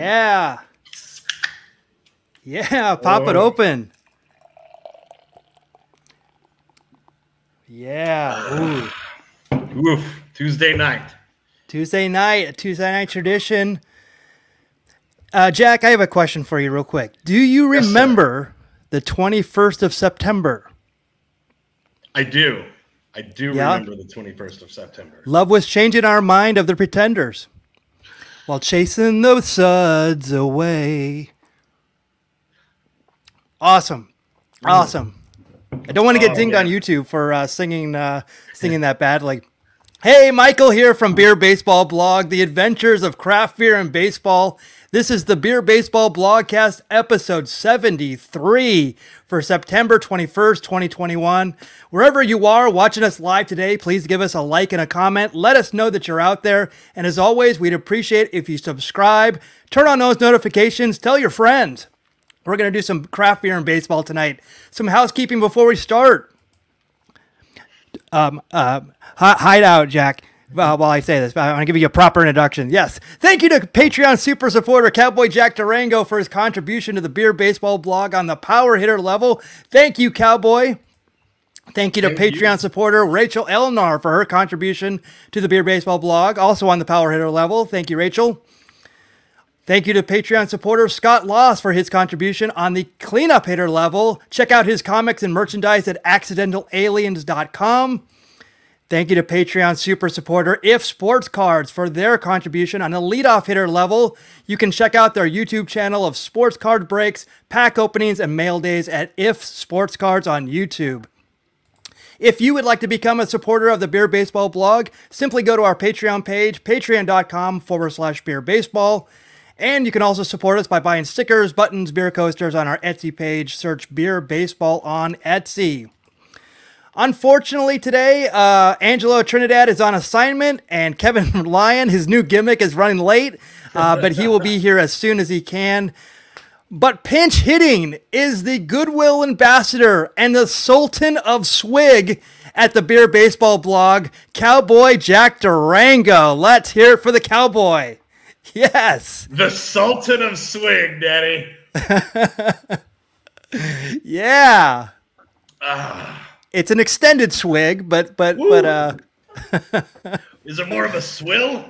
Yeah. Yeah, pop it open. Yeah. Ooh. Oof. Tuesday night. Tuesday night, a Tuesday night tradition. Uh, Jack, I have a question for you, real quick. Do you Yes, remember the 21st of September? I do. I do Yeah? remember the 21st of September. Love was changing our mind of the pretenders while chasing those suds away. Awesome. Awesome. I don't want to get Oh, dinged yeah. on YouTube for uh, singing uh, singing that badly. Hey, Michael here from Beer Baseball Blog, The Adventures of Craft Beer and Baseball. This is the Beer Baseball Blogcast episode 73 for September 21st, 2021. Wherever you are watching us live today, please give us a like and a comment. Let us know that you're out there. And as always, we'd appreciate if you subscribe, turn on those notifications, tell your friends. We're going to do some craft beer and baseball tonight. Some housekeeping before we start um, uh, hi- hideout, Jack. Uh, while I say this, I want to give you a proper introduction. Yes, thank you to Patreon super supporter Cowboy Jack Durango for his contribution to the Beer Baseball blog on the power hitter level. Thank you, Cowboy. Thank you to Thank you. Patreon supporter Rachel Elnar for her contribution to the Beer Baseball blog, also on the power hitter level. Thank you, Rachel. Thank you to Patreon supporter Scott Loss for his contribution on the cleanup hitter level. Check out his comics and merchandise at accidentalaliens.com. Thank you to Patreon super supporter If Sports Cards for their contribution on the leadoff hitter level. You can check out their YouTube channel of sports card breaks, pack openings, and mail days at If Sports Cards on YouTube. If you would like to become a supporter of the Beer Baseball blog, simply go to our Patreon page, patreon.com forward slash beer baseball. And you can also support us by buying stickers, buttons, beer coasters on our Etsy page. Search Beer Baseball on Etsy. Unfortunately, today, uh, Angelo Trinidad is on assignment, and Kevin Lyon, his new gimmick, is running late, uh, but he will be here as soon as he can. But pinch hitting is the goodwill ambassador and the sultan of swig at the Beer Baseball blog, Cowboy Jack Durango. Let's hear it for the cowboy. Yes. The Sultan of Swig, Daddy. Yeah. Ah. It's an extended swig, but but Woo. but uh Is it more of a swill?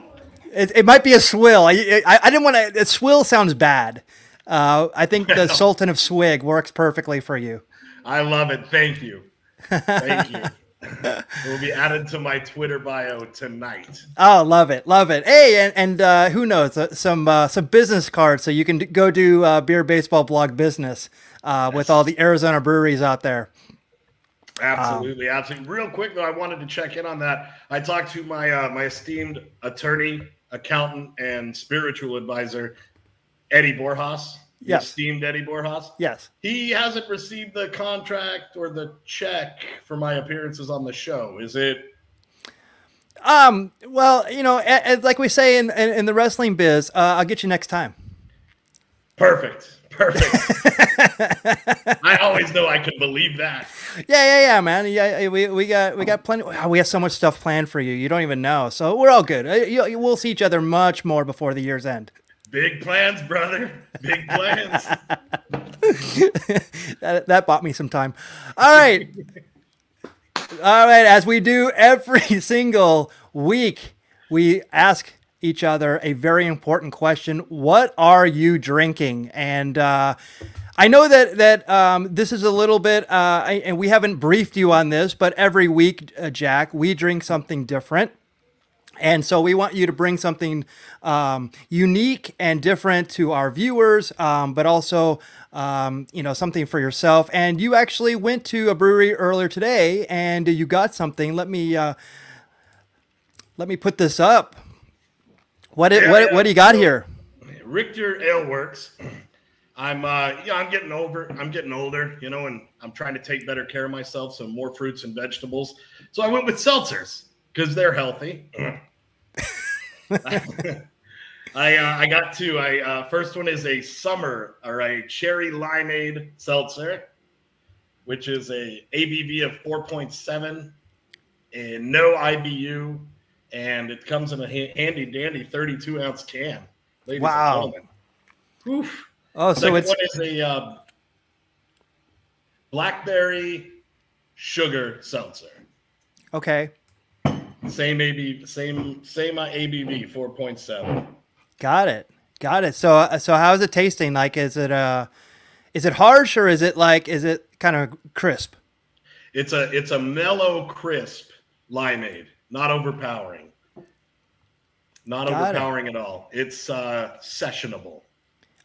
It, it might be a swill. I, I, I didn't want to. Swill sounds bad. Uh, I think the Sultan of Swig works perfectly for you. I love it. Thank you. Thank you. it will be added to my Twitter bio tonight. Oh, love it, love it. Hey, and, and uh, who knows? Uh, some uh, some business cards so you can go do uh, beer baseball blog business uh, with all the Arizona breweries out there. Absolutely, absolutely. Real quick though, I wanted to check in on that. I talked to my uh, my esteemed attorney, accountant, and spiritual advisor, Eddie Borjas. Yes. esteemed Eddie Borjas. Yes. He hasn't received the contract or the check for my appearances on the show. Is it? Um. Well, you know, like we say in in, in the wrestling biz, uh, I'll get you next time. Perfect. Perfect. I always know I can believe that. Yeah, yeah, yeah, man. Yeah, we, we got we got plenty. wow, We have so much stuff planned for you. You don't even know. So we're all good. Uh, you- you- we'll see each other much more before the year's end. Big plans, brother. Big plans. that, that bought me some time. All right. All right. As we do every single week, we ask each other a very important question What are you drinking? And, uh, I know that that um, this is a little bit, uh, I- and we haven't briefed you on this, but every week, uh, Jack, we drink something different. And so we want you to bring something um, unique and different to our viewers, um, but also, um, you know, something for yourself. And you actually went to a brewery earlier today, and you got something. Let me uh, let me put this up. What it, Yeah, what what do you got here? Richter Ale Works. I'm uh yeah, I'm getting over I'm getting older, you know, and I'm trying to take better care of myself, so more fruits and vegetables. So I went with seltzers because they're healthy. I uh, I got two. I uh, first one is a summer or a cherry limeade seltzer, which is a ABV of 4.7 and no IBU, and it comes in a handy dandy 32 ounce can. Ladies and Wow. gentlemen. Oof. Oh, so it's one is a uh, blackberry sugar seltzer. okay. Same ABV, same same uh, ABV, four point seven. Got it. Got it. So uh, so how's it tasting? Like is it uh is it harsh or is it like is it kind of crisp? It's a it's a mellow, crisp limeade, not overpowering, not Got it. overpowering at all. It's uh, sessionable.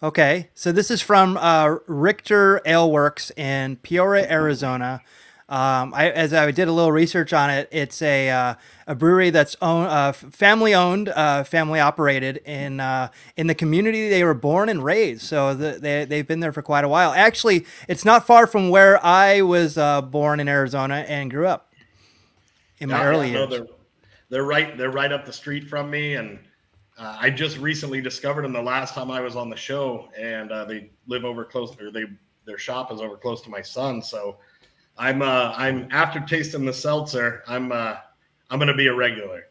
Okay. So this is from uh Richter Ale Works in Peoria, Arizona. Um, I, as I did a little research on it, it's a uh, a brewery that's own, uh, family owned, uh, family operated in uh, in the community they were born and raised. So the, they they've been there for quite a while. Actually, it's not far from where I was uh, born in Arizona and grew up in my Yeah, early years. they're, they're right. They're right up the street from me, and uh, I just recently discovered them the last time I was on the show, and uh, they live over close, or they their shop is over close to my son. So I'm uh, I'm after tasting the seltzer, I'm uh, I'm gonna be a regular.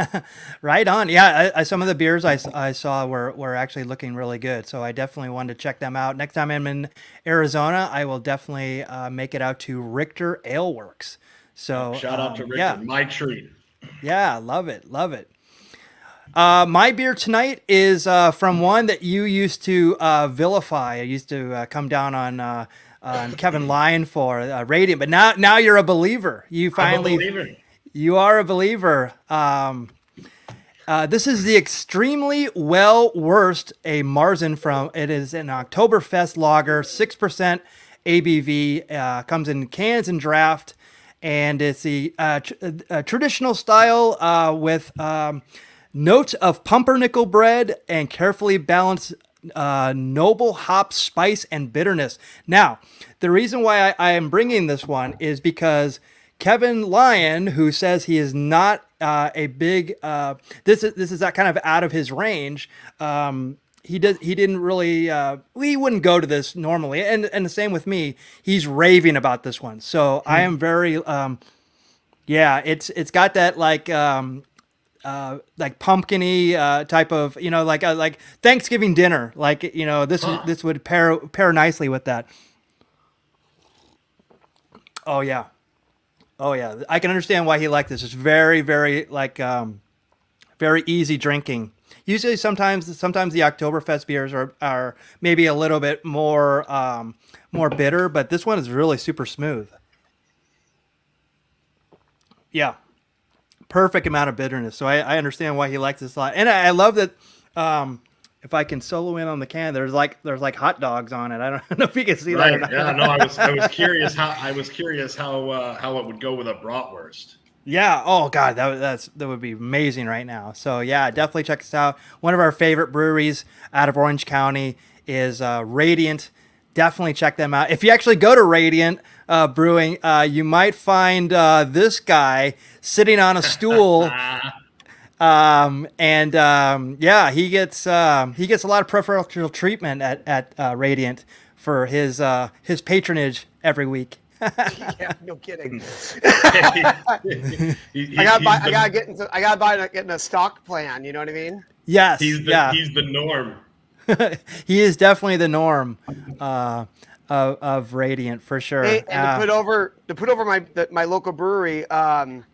right on. Yeah, I, I, some of the beers I, I saw were, were actually looking really good. So I definitely wanted to check them out. Next time I'm in Arizona, I will definitely uh, make it out to Richter Ale Works. So Shout out to um, Richard, Yeah, my treat. Yeah, love it, love it. Uh, my beer tonight is uh, from one that you used to uh, vilify. I used to uh, come down on uh, on Kevin Lyon for uh, Radiant, but now now you're a believer. You finally believer. you are a believer. Um, uh, this is the extremely well worst a Marzen from. It is an Oktoberfest lager, six percent ABV. Uh, comes in cans and draft, and it's the uh, tr- uh, traditional style uh, with um, notes of pumpernickel bread and carefully balanced uh, noble hop spice and bitterness. Now, the reason why I, I am bringing this one is because Kevin Lyon, who says he is not uh, a big, uh, this is this is that kind of out of his range. Um, he does. He didn't really. Uh, we wouldn't go to this normally, and and the same with me. He's raving about this one, so I am very. Um, yeah, it's it's got that like um, uh, like pumpkiny uh, type of you know like uh, like Thanksgiving dinner. Like you know this this would pair pair nicely with that. Oh yeah, oh yeah. I can understand why he liked this. It's very very like um, very easy drinking. Usually, sometimes sometimes the Oktoberfest beers are are maybe a little bit more um, more bitter, but this one is really super smooth. Yeah, perfect amount of bitterness. So I, I understand why he likes this a lot, and I, I love that. Um, if I can solo in on the can, there's like there's like hot dogs on it. I don't know if you can see that. Right. not. Yeah. No, I was I was curious how I was curious how uh, how it would go with a bratwurst. Yeah. Oh God, that would- that's that would be amazing right now. So yeah, definitely check us out. One of our favorite breweries out of Orange County is uh, Radiant. Definitely check them out. If you actually go to Radiant uh, Brewing, uh, you might find uh, this guy sitting on a stool. Um, and um, yeah, he gets um, he gets a lot of preferential treatment at at uh, Radiant for his uh, his patronage every week. yeah, no kidding. He- he- I got he's buy, the- I gotta get into I gotta buy getting a stock plan. You know what I mean? Yes, He's the yeah, he's the norm. he is definitely the norm uh, of, of Radiant for sure. Hey, and Uh, to put over to put over my the, my local brewery, um,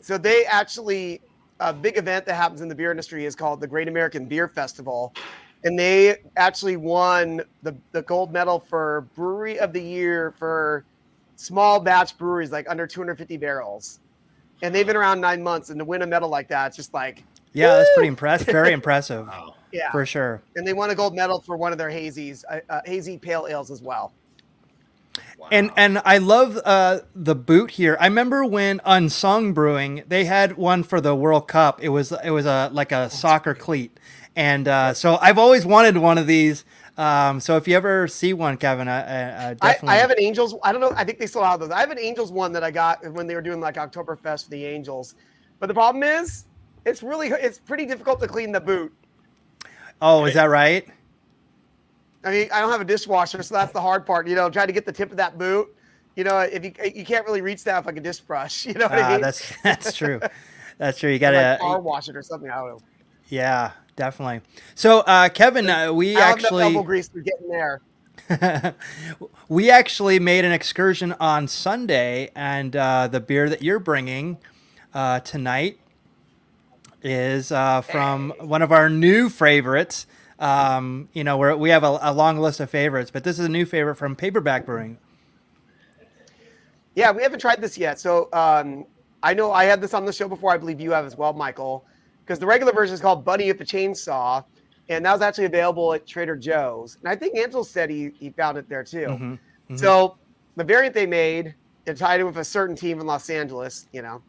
so they actually a big event that happens in the beer industry is called the Great American Beer Festival, and they actually won the the gold medal for brewery of the year for small batch breweries like under 250 barrels, and they've been around nine months, and to win a medal like that, it's just like yeah, that's pretty impressive. Very impressive Wow. yeah. for sure. and they won a gold medal for one of their hazies, uh, uh, hazy pale ales as well. Wow. And and I love uh, the boot here. I remember when Unsung Brewing they had one for the World Cup. It was it was a like a soccer cleat, and uh, so I've always wanted one of these. Um, so if you ever see one, Kevin, I, I, I I, definitely I have an Angels. I don't know. I think they still have those. I have an Angels one that I got when they were doing like Oktoberfest for the Angels. But the problem is, it's really it's pretty difficult to clean the boot. Oh, is that right? I mean, I don't have a dishwasher, so that's the hard part. You know, trying to get the tip of that boot. You know, if you you can't really reach that with like a dish brush. You know what I Ah, mean? that's that's true. That's true. You gotta like, power wash it or something. I don't know. Yeah, definitely. So, uh, Kevin, uh, we I actually elbow grease for getting there. we actually made an excursion on Sunday, and uh, the beer that you're bringing uh, tonight is uh, from one of our new favorites. Um, you know, we we have a, a long list of favorites, but this is a new favorite from Paperback Brewing. Yeah, we haven't tried this yet. So um, I know I had this on the show before. I believe you have as well, Michael, because the regular version is called Buddy with the Chainsaw, and that was actually available at Trader Joe's. And I think Angel said he, he found it there too. Mhm, mhm. So the variant they made, they tied it with a certain team in Los Angeles, you know,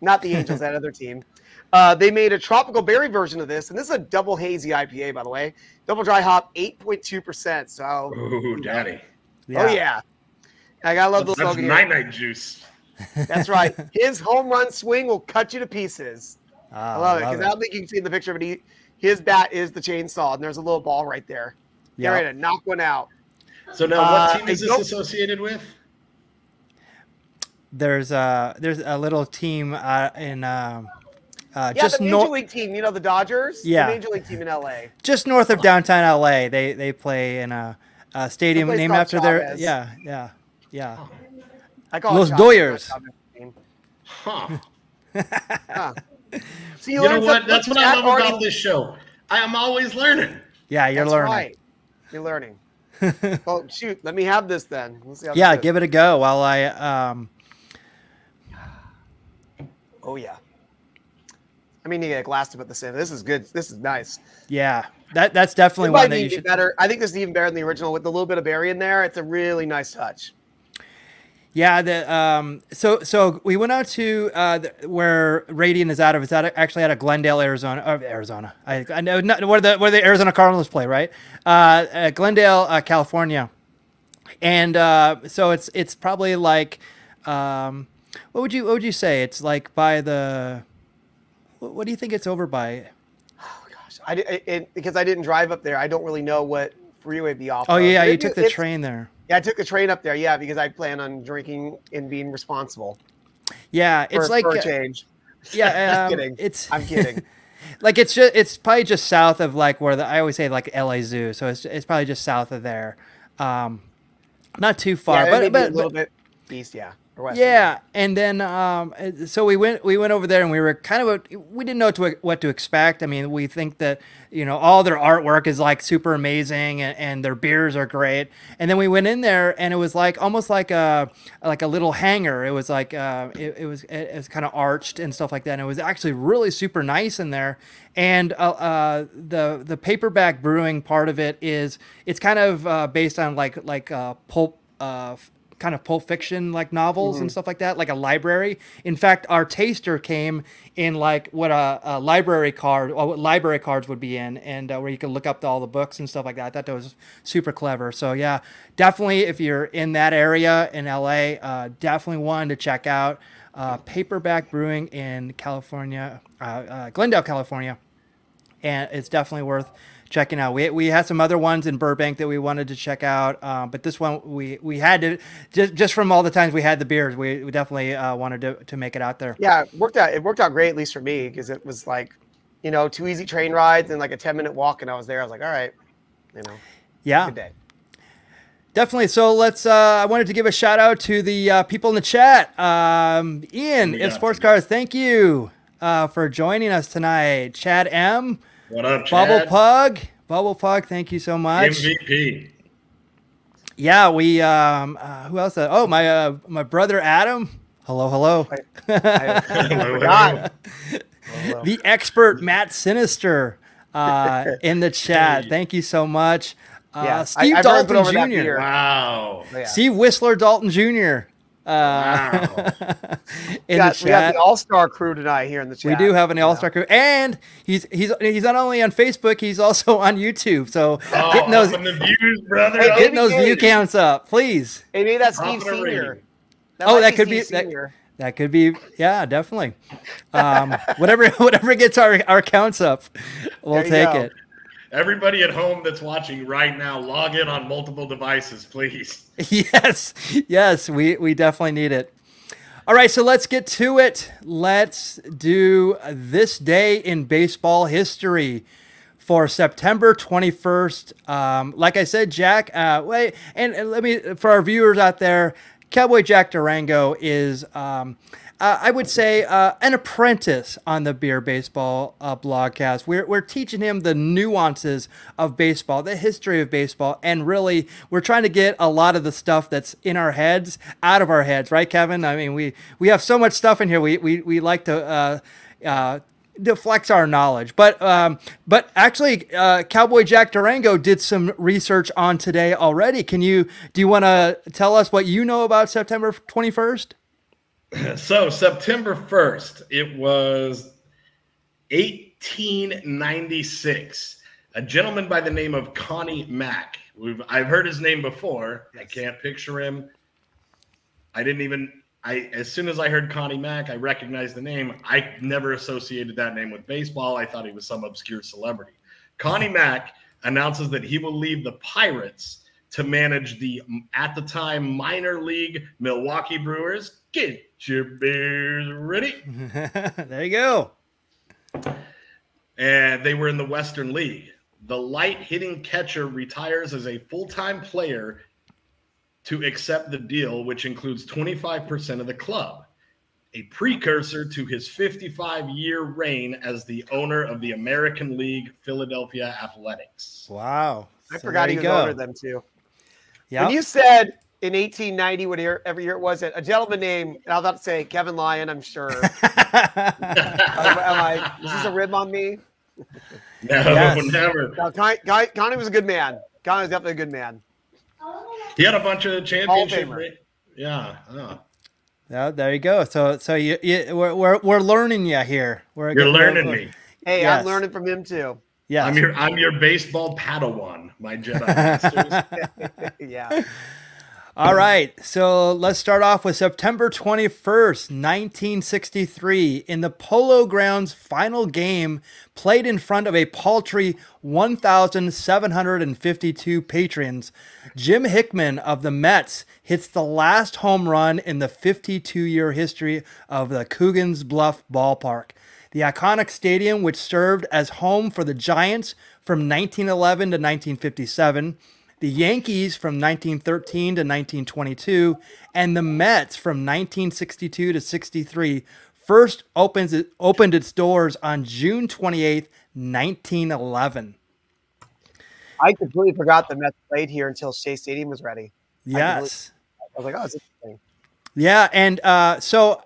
not the Angels, that other team. Uh, they made a tropical berry version of this, and this is a double hazy IPA, by the way. Double dry hop, 8.2%. So, Ooh, daddy. oh, yeah. I gotta love That's, the that's night night juice. That's right. His home run swing will cut you to pieces. Ah, I love it because I don't think you can see in the picture, but he, his bat is the chainsaw, and there's a little ball right there. Get Yeah. ready to knock one out. So now, Uh, what team is this don't- associated with? There's a there's a little team uh, in uh, uh, Yeah, just the Major north League team, you know, the Dodgers. Yeah. the Major League team in LA. just north of downtown LA. They they play in a, a stadium named called after their Chavez. yeah yeah yeah. I call Los it Chavez, Doyers. not Chavez team. Huh. Huh. So You know learn what? That's what I love already- about this show. I am always learning. Yeah, you're That's learning. right. You're learning. oh shoot! Let me have this then. Let's see how Yeah, this give it a go while I um Oh yeah. I mean, you get a glass to put this in. This is good. This is nice. yeah. That that's definitely It one might that be you should better. I think this is even better than the original with a little bit of berry in there. It's a really nice touch. Yeah, the um, so so we went out to uh, the, where Radiant is out of. It's out of, actually out of Glendale, Arizona. Uh, Arizona. I, I know not where the where the Arizona Cardinals play, right? Uh, Glendale, uh, California, and uh, so it's it's probably like, um, what would you what would you say? It's like by the, what, what do you think it's over by? Oh gosh, I it, it, because I didn't drive up there. I don't really know what freeway be off. Oh of. yeah, you it- took the it's- train there. Yeah, I took the train up there. Yeah, because I plan on drinking and being responsible. Yeah, it's for, like for a change. yeah, Just um, kidding. it's I'm kidding. like it's just it's probably just south of like where the I always say like LA Zoo, so it's it's probably just south of there, um, not too far, yeah, but but, a little but bit east. Yeah. Yeah, and then um, uh, so we went we went over there and we were kind of a, we didn't know what to, what to expect. I mean, we think that you know all their artwork is like super amazing and, and their beers are great, and then we went in there and it was like almost like a like a little hangar. It was like uh, it, it was it, was kind of arched and stuff like that. And it was actually really super nice in there. And uh, uh, the the paperback brewing part of it is it's kind of uh, based on like like uh, pulp. Uh, kind of pulp fiction like novels and stuff like that, like a library. In fact, our taster came in like what a, a library card, or what library cards would be in, and uh, where you could look up all the books and stuff like that. I thought that was super clever. So yeah, definitely if you're in that area in LA, uh, definitely one to check out. Uh, Paperback Brewing in California, uh, uh, Glendale, California and it's definitely worth checking out. We, we had some other ones in Burbank that we wanted to check out, uh, but this one we, we had to just just from all the times we had the beers, we, we definitely uh, wanted to, to make it out there. Yeah, it worked out. It worked out great, at least for me, because it was like, you know, two easy train rides and like a ten minute walk, and I was there. I was like, all right, you know, Yeah, good day. definitely. So let's. Uh, I wanted to give a shout out to the uh, people in the chat. Um, Ian, Yeah, if Sports Cars, thank you uh, for joining us tonight. Chad M, What up, Bubble Pug, Bubble Pug, thank you so much. MVP. Yeah, we. Um, uh, who else? Oh, my uh, my brother Adam. Hello, hello. I, Hello, forgot. the expert Matt Sinister uh, in the chat. Hey. Thank you so much. Uh, Yeah, Steve I've heard it Dalton Jr. Wow. yeah. Steve Whistler Dalton Jr. Uh, Wow. in we, got, the we got the all star crew tonight here in the chat. We do have an all-star crew, and he's he's he's not only on Facebook, he's also on YouTube. So Oh, getting those the views, brother. Hey, getting those view counts up, please. Hey, maybe that's Steve Senior. rating. Oh, might that could be- Steve that- Senior. That could be, yeah, definitely. Um, whatever, whatever gets our, our counts up, we'll take go. it. Everybody at home that's watching right now, log in on multiple devices, please. Yes, yes, we we definitely need it. All right, so let's get to it. Let's do this day in baseball history. for September 21st. Um, like I said, Jack, uh, wait, and, and, let me, for our viewers out there, Cowboy Jack Durango is, um, uh, I would say, uh, an apprentice on the Beer Baseball uh, blogcast. We're, we're teaching him the nuances of baseball, the history of baseball, and really, we're trying to get a lot of the stuff that's in our heads out of our heads, right, Kevin? I mean, we, we have so much stuff in here. We, we, we like to, uh, uh, deflects our knowledge. But um, but actually, uh, Cowboy Jack Durango did some research on today already. Can you do you want to tell us what you know about September twenty first? So September first, it was eighteen ninety six. A gentleman by the name of Connie Mack. We've I've heard his name before. I can't picture him. I didn't even I as soon as I heard Connie Mack, I recognized the name. I never associated that name with baseball. I thought he was some obscure celebrity. Connie Mack announces that he will leave the Pirates to manage the at the time minor league Milwaukee Brewers. Get your beers ready. there you go. And they were in the Western League. The light hitting catcher retires as a full time player to accept the deal, which includes 25% of the club, a precursor to his 55 year reign as the owner of the American League Philadelphia Athletics. Wow. I so forgot he was over them too. Yeah. When you said in 1890, whatever every year it was, a gentleman named, I was about to say Kevin Lyon, I'm sure. am, am I, is this a rib on me? No, yes. never. No, Connie, Connie was a good man. Connie was definitely a good man. He had a bunch of championship. Yeah. Oh. Yeah, there you go. So, so you, you we're, we're, we're learning you here. We're You're learning me. Hey, yes. I'm learning from him too. Yeah, I'm your I'm your baseball Padawan, my Jedi yeah. All right, so let's start off with September 21st, 1963, in the Polo Grounds final game played in front of a paltry 1,752 patrons. Jim Hickman of the Mets hits the last home run in the 52 year history of the Coogan's Bluff Ballpark. The iconic stadium, which served as home for the Giants from 1911 to 1957 the Yankees from 1913 to 1922, and the Mets from 1962 to 63 first opens it, opened its doors on June 28, 1911. I completely forgot the Mets played here until Shea Stadium was ready. Yes. I, I was like, oh, it's interesting. Yeah, and uh, so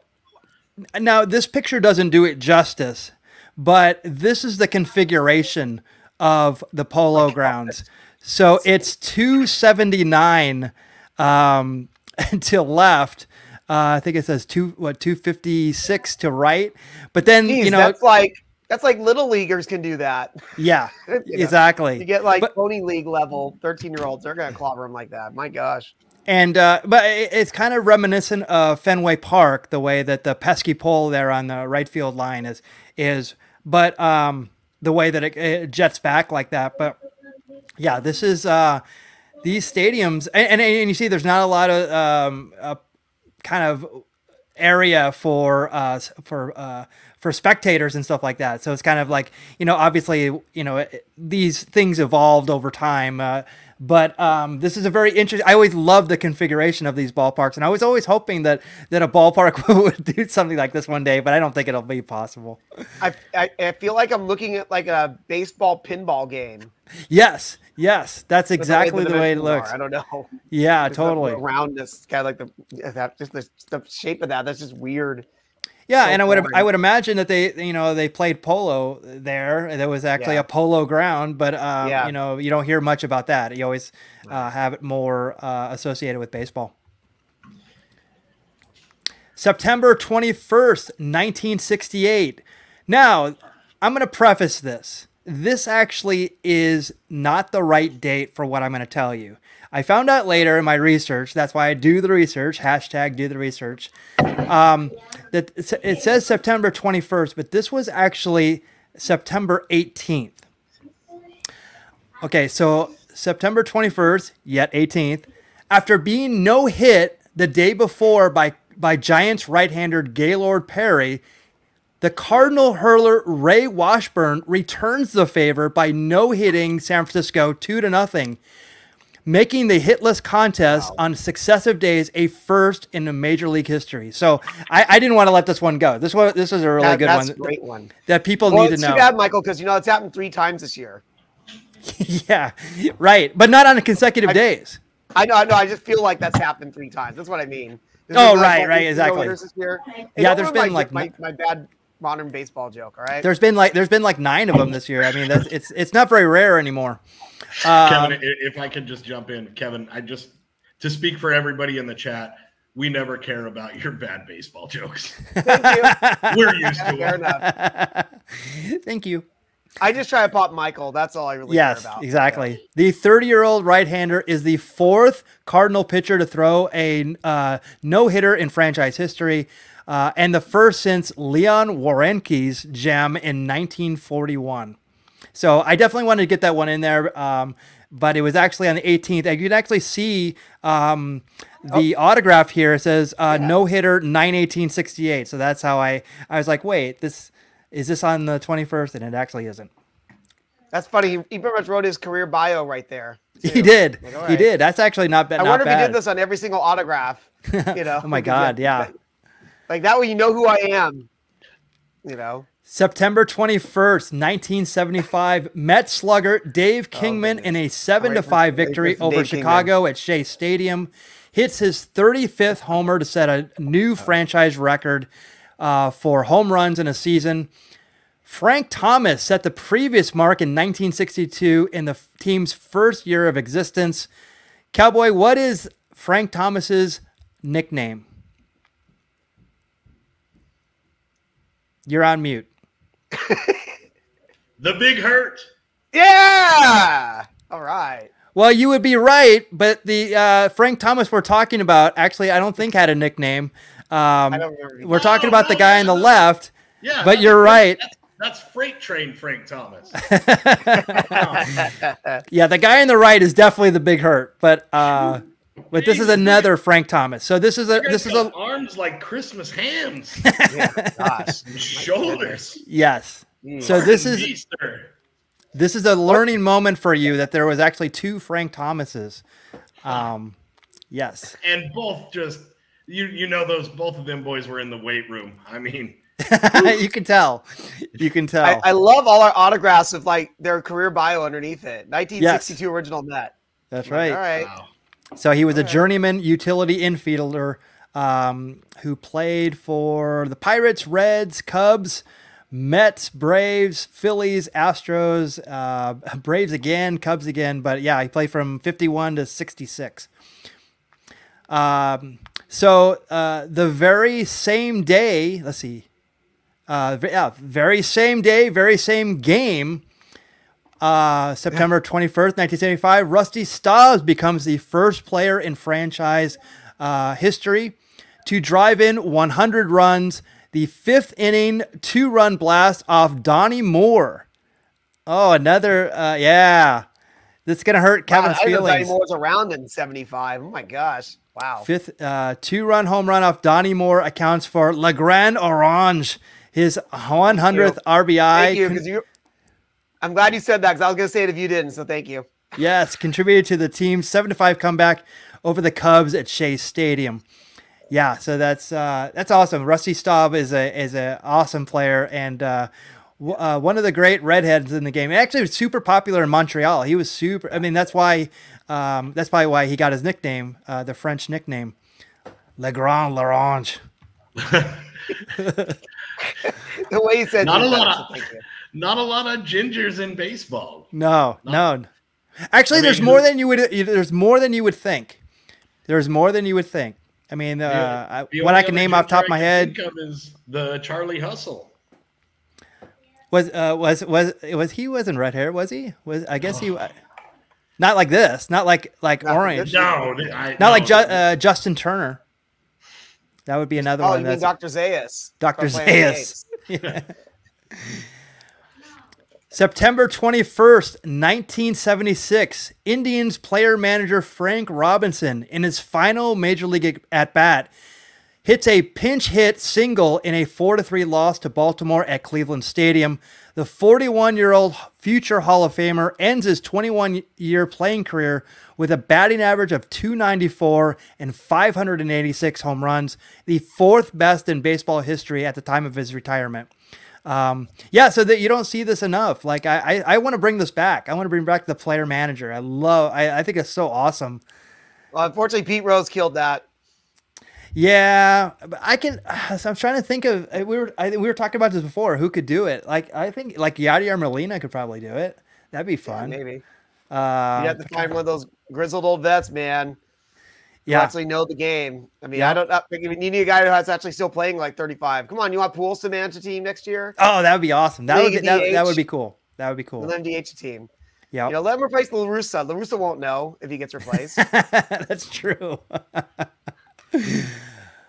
now this picture doesn't do it justice, but this is the configuration of the polo grounds. So it's 279 um, to left. Uh, I think it says two what 256 to right. But then Jeez, you know that's like that's like little leaguers can do that. Yeah, you exactly. You get like but, pony league level 13 year olds, they're gonna clobber them like that. My gosh. And uh, but it's kind of reminiscent of Fenway Park, the way that the pesky pole there on the right field line is is, but um, the way that it, it jets back like that. But yeah, this is uh, these stadiums, and, and, and you see, there's not a lot of um, kind of area for uh, for uh, for spectators and stuff like that. So it's kind of like you know, obviously, you know, it, these things evolved over time. Uh, but um, this is a very interesting. I always love the configuration of these ballparks, and I was always hoping that that a ballpark would do something like this one day. But I don't think it'll be possible. I, I, I feel like I'm looking at like a baseball pinball game. Yes, yes, that's exactly the, the way it looks. Are. I don't know. Yeah, totally. Roundness, kind of like the that just the, the shape of that. That's just weird. Yeah, so and I would boring. I would imagine that they you know they played polo there. There was actually yeah. a polo ground, but um, yeah. you know you don't hear much about that. You always uh, have it more uh, associated with baseball. September 21st, 1968. Now, I'm going to preface this this actually is not the right date for what I'm going to tell you. I found out later in my research. That's why I do the research. Hashtag do the research. Um, that it says September 21st, but this was actually September 18th. Okay, so September 21st, yet 18th, after being no hit the day before by by Giants right-hander Gaylord Perry, The Cardinal hurler Ray Washburn returns the favor by no hitting San Francisco two to nothing, making the hitless contest on successive days a first in the major league history. So I, I didn't want to let this one go. This one this is a really That- good that's one a great one. that people Well, need to know. too bad, Michael, because you know it's happened three times this year. yeah, right, but not on consecutive days. I know, I know. I just feel like that's happened three times. That's what I mean. There's Oh, right, right, exactly. This year. Hey, Yeah, there's been, my, like, my, my bad modern baseball joke. All right. There's been like there's been like nine of them this year. I mean, that's it's it's not very rare anymore. Um, Kevin, if I could just jump in, Kevin, I just to speak for everybody in the chat, we never care about your bad baseball jokes. Thank you. We're used to it. Fair it. enough. Thank you. I just try to pop Michael. That's all I really Yes, care about. exactly. The 30 year old right hander is the fourth Cardinal pitcher to throw a uh, no hitter in franchise history, uh, and the first since Leon Warneke's gem in 1941. So I definitely wanted to get that one in there, um, but it was actually on the 18th. And you can actually see um, the autograph here. It says uh, no hitter 91868. So that's how I I was like, wait, this is this on the 21st, and it actually isn't. That's funny. He, he pretty much wrote his career bio right there. He did. Like, all He did. That's actually not bad. I wonder if bad. he did this on every single autograph. You know. Oh my God, yeah. Like that way, you know who I am. You know. September 21st, 1975, Met slugger Dave Kingman in a 7 to 5 victory over Dave Kingman. Chicago at Shea Stadium hits his 35th homer to set a new franchise record uh, for home runs in a season. Frank Thomas set the previous mark in 1962 in the team's first year of existence. Cowboy, what is Frank Thomas's nickname? You're on mute. The big hurt. Yeah. All right. Well, you would be right, but the uh, Frank Thomas we're talking about actually, I don't think had a nickname. Um, I don't remember. we're talking Oh, about the no, guy on the no. left. Yeah, But you're freight- right. That's, that's freight train Frank Thomas. Yeah, the guy on the right is definitely the big hurt, but uh, but this is another Frank Thomas. So this is a This this is a arms like Christmas hams, Yeah, gosh. shoulders. yes. So this is Easter. this is a learning moment for you that there was actually two Frank Thomases. Um, yes. and both just you you know those both of them boys were in the weight room. I mean, you can tell. You can tell. I, I love all our autographs with like their career bio underneath it. 1962 original Met. That's right. All right. wow. So he was a journeyman utility infielder um, who played for the Pirates, Reds, Cubs, Mets, Braves, Phillies, Astros, uh, Braves again, Cubs again. But yeah, he played from 51 to 66. Um, so uh, the very same day, let's see, uh, yeah, very same day, very same game. Uh, September 21st, 1975, Rusty Staubs becomes the first player in franchise uh, history to drive in 100 runs. The fifth inning two run blast off Donnie Moore. Oh, another, uh, yeah. This is going to hurt Wow, Kevin's I didn't know Donnie. Moore was around in 75. Oh my gosh. Wow. Fifth uh, two run home run off Donnie Moore accounts for Le Grand Orange, his 100th RBI. Thank you. Con- 'cause you I'm glad you said that because I was going to say it if you didn't. So thank you. Yes, contributed to the team's seven to five comeback over the Cubs at Shea Stadium. Yeah, so that's uh, that's awesome. Rusty Staub is a is an awesome player and uh, w- uh, one of the great redheads in the game. Actually, was super popular in Montreal. He was super. I mean, that's why um, that's probably why he got his nickname, uh, the French nickname, Le Grand L'Orange. The way he said Not it, a lot so of- thank you. Not a lot of gingers in baseball. No, no. Actually, I there's mean, more than you would. There's more than you would think. There's more than you would think. I mean, uh, I- The what I can name off top of my head is the Charlie Hustle. was uh, was was was he wasn't red hair was he was I guess he not like this not like like Not orange No, I, not like no. Ju- uh, Justin Turner. That would be another Oh, one. you mean That's Dr. Zayas? Dr. Zayas. Apes. September 21st, 1976, Indians player manager Frank Robinson, in his final major league at bat, hits a pinch hit single in a 4 to 3 loss to Baltimore at Cleveland Stadium. The 41 year old future Hall of Famer ends his 21 year playing career with a batting average of 294 and 586 home runs, the fourth best in baseball history at the time of his retirement. Um, yeah, so that you don't see this enough. Like I, I, I want to bring this back. I want to bring back the player manager. I love. I, I think it's so awesome. Well, unfortunately, Pete Rose killed that. Yeah, but I can. So I'm trying to think of. uh, We were I, we were talking about this before. Who could do it? Like I think like Yadier Molina could probably do it. That'd be Yeah, fun. maybe Uh, you have to find one of those grizzled old vets, man. Yeah. actually know the game. I mean, Yeah. I don't. I think you need a guy who has actually still playing like 35. Come on, you want Pujols to manage the team next year? Oh, that would be awesome. That would be, that, that would be cool. That would be cool. Let him DH a team. Yeah, You know, let him replace La Russa. Larusa won't know if he gets replaced. that's true.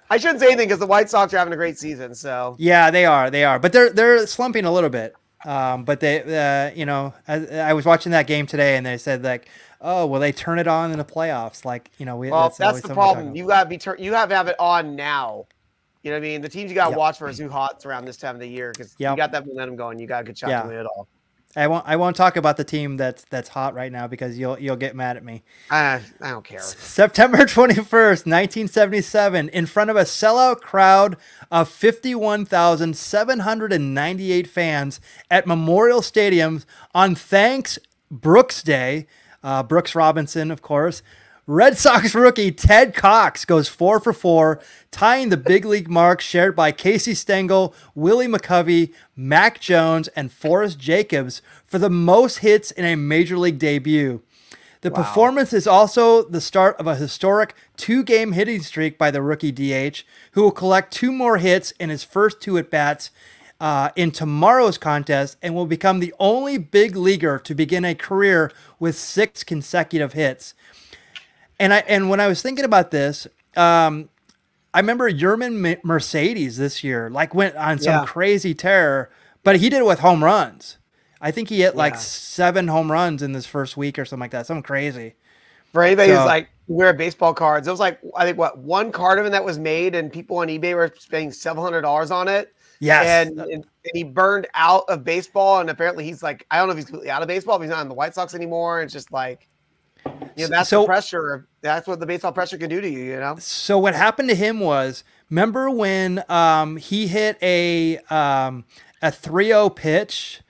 I shouldn't say anything because the White Sox are having a great season. So Yeah, they are. They are, but they're they're slumping a little bit. Um, but they, uh, you know, I, I was watching that game today, and they said like, oh, well they turn it on in the playoffs? Like, you know, we. well, that's, always the something we talk problem. You gotta be tur- you have to have it on now. You know what I mean? The teams you gotta Yep. watch for is who hot's around this time of the year because Yep. you got that momentum going. You got a good shot Yeah. to win it all. I won't. I won't talk about the team that's that's hot right now because you'll you'll get mad at me. I, I don't care. September 21st, 1977, in front of a sellout crowd of 51,798 fans at Memorial Stadium on Thanks Brooks Day, uh, Brooks Robinson, of course. Red Sox rookie Ted Cox goes four for four, tying the big league mark shared by Casey Stengel, Willie McCovey, Mack Jones, and Forrest Jacobs for the most hits in a major league debut. The performance is also the start of a historic two game hitting streak by the rookie DH, who will collect two more hits in his first two at bats uh, in tomorrow's contest and will become the only big leaguer to begin a career with six consecutive hits. And I and when I was thinking about this, um, I remember Yermin Mercedes this year, like went on some Yeah. crazy terror, but he did it with home runs. I think he hit like Yeah. seven home runs in this first week or something like that. Something crazy. For anybody So- who's like wear baseball cards, it was like I think what one card of him that was made, and people on eBay were spending seven hundred dollars on it. Yes. And, and, he burned out of baseball, and apparently he's like I don't know if he's completely out of baseball, but he's not in the White Sox anymore. It's just like you know that's So- the pressure. That's what the baseball pressure can do to you. You know. so what happened to him was remember when um, he hit a um, a 3-0 pitch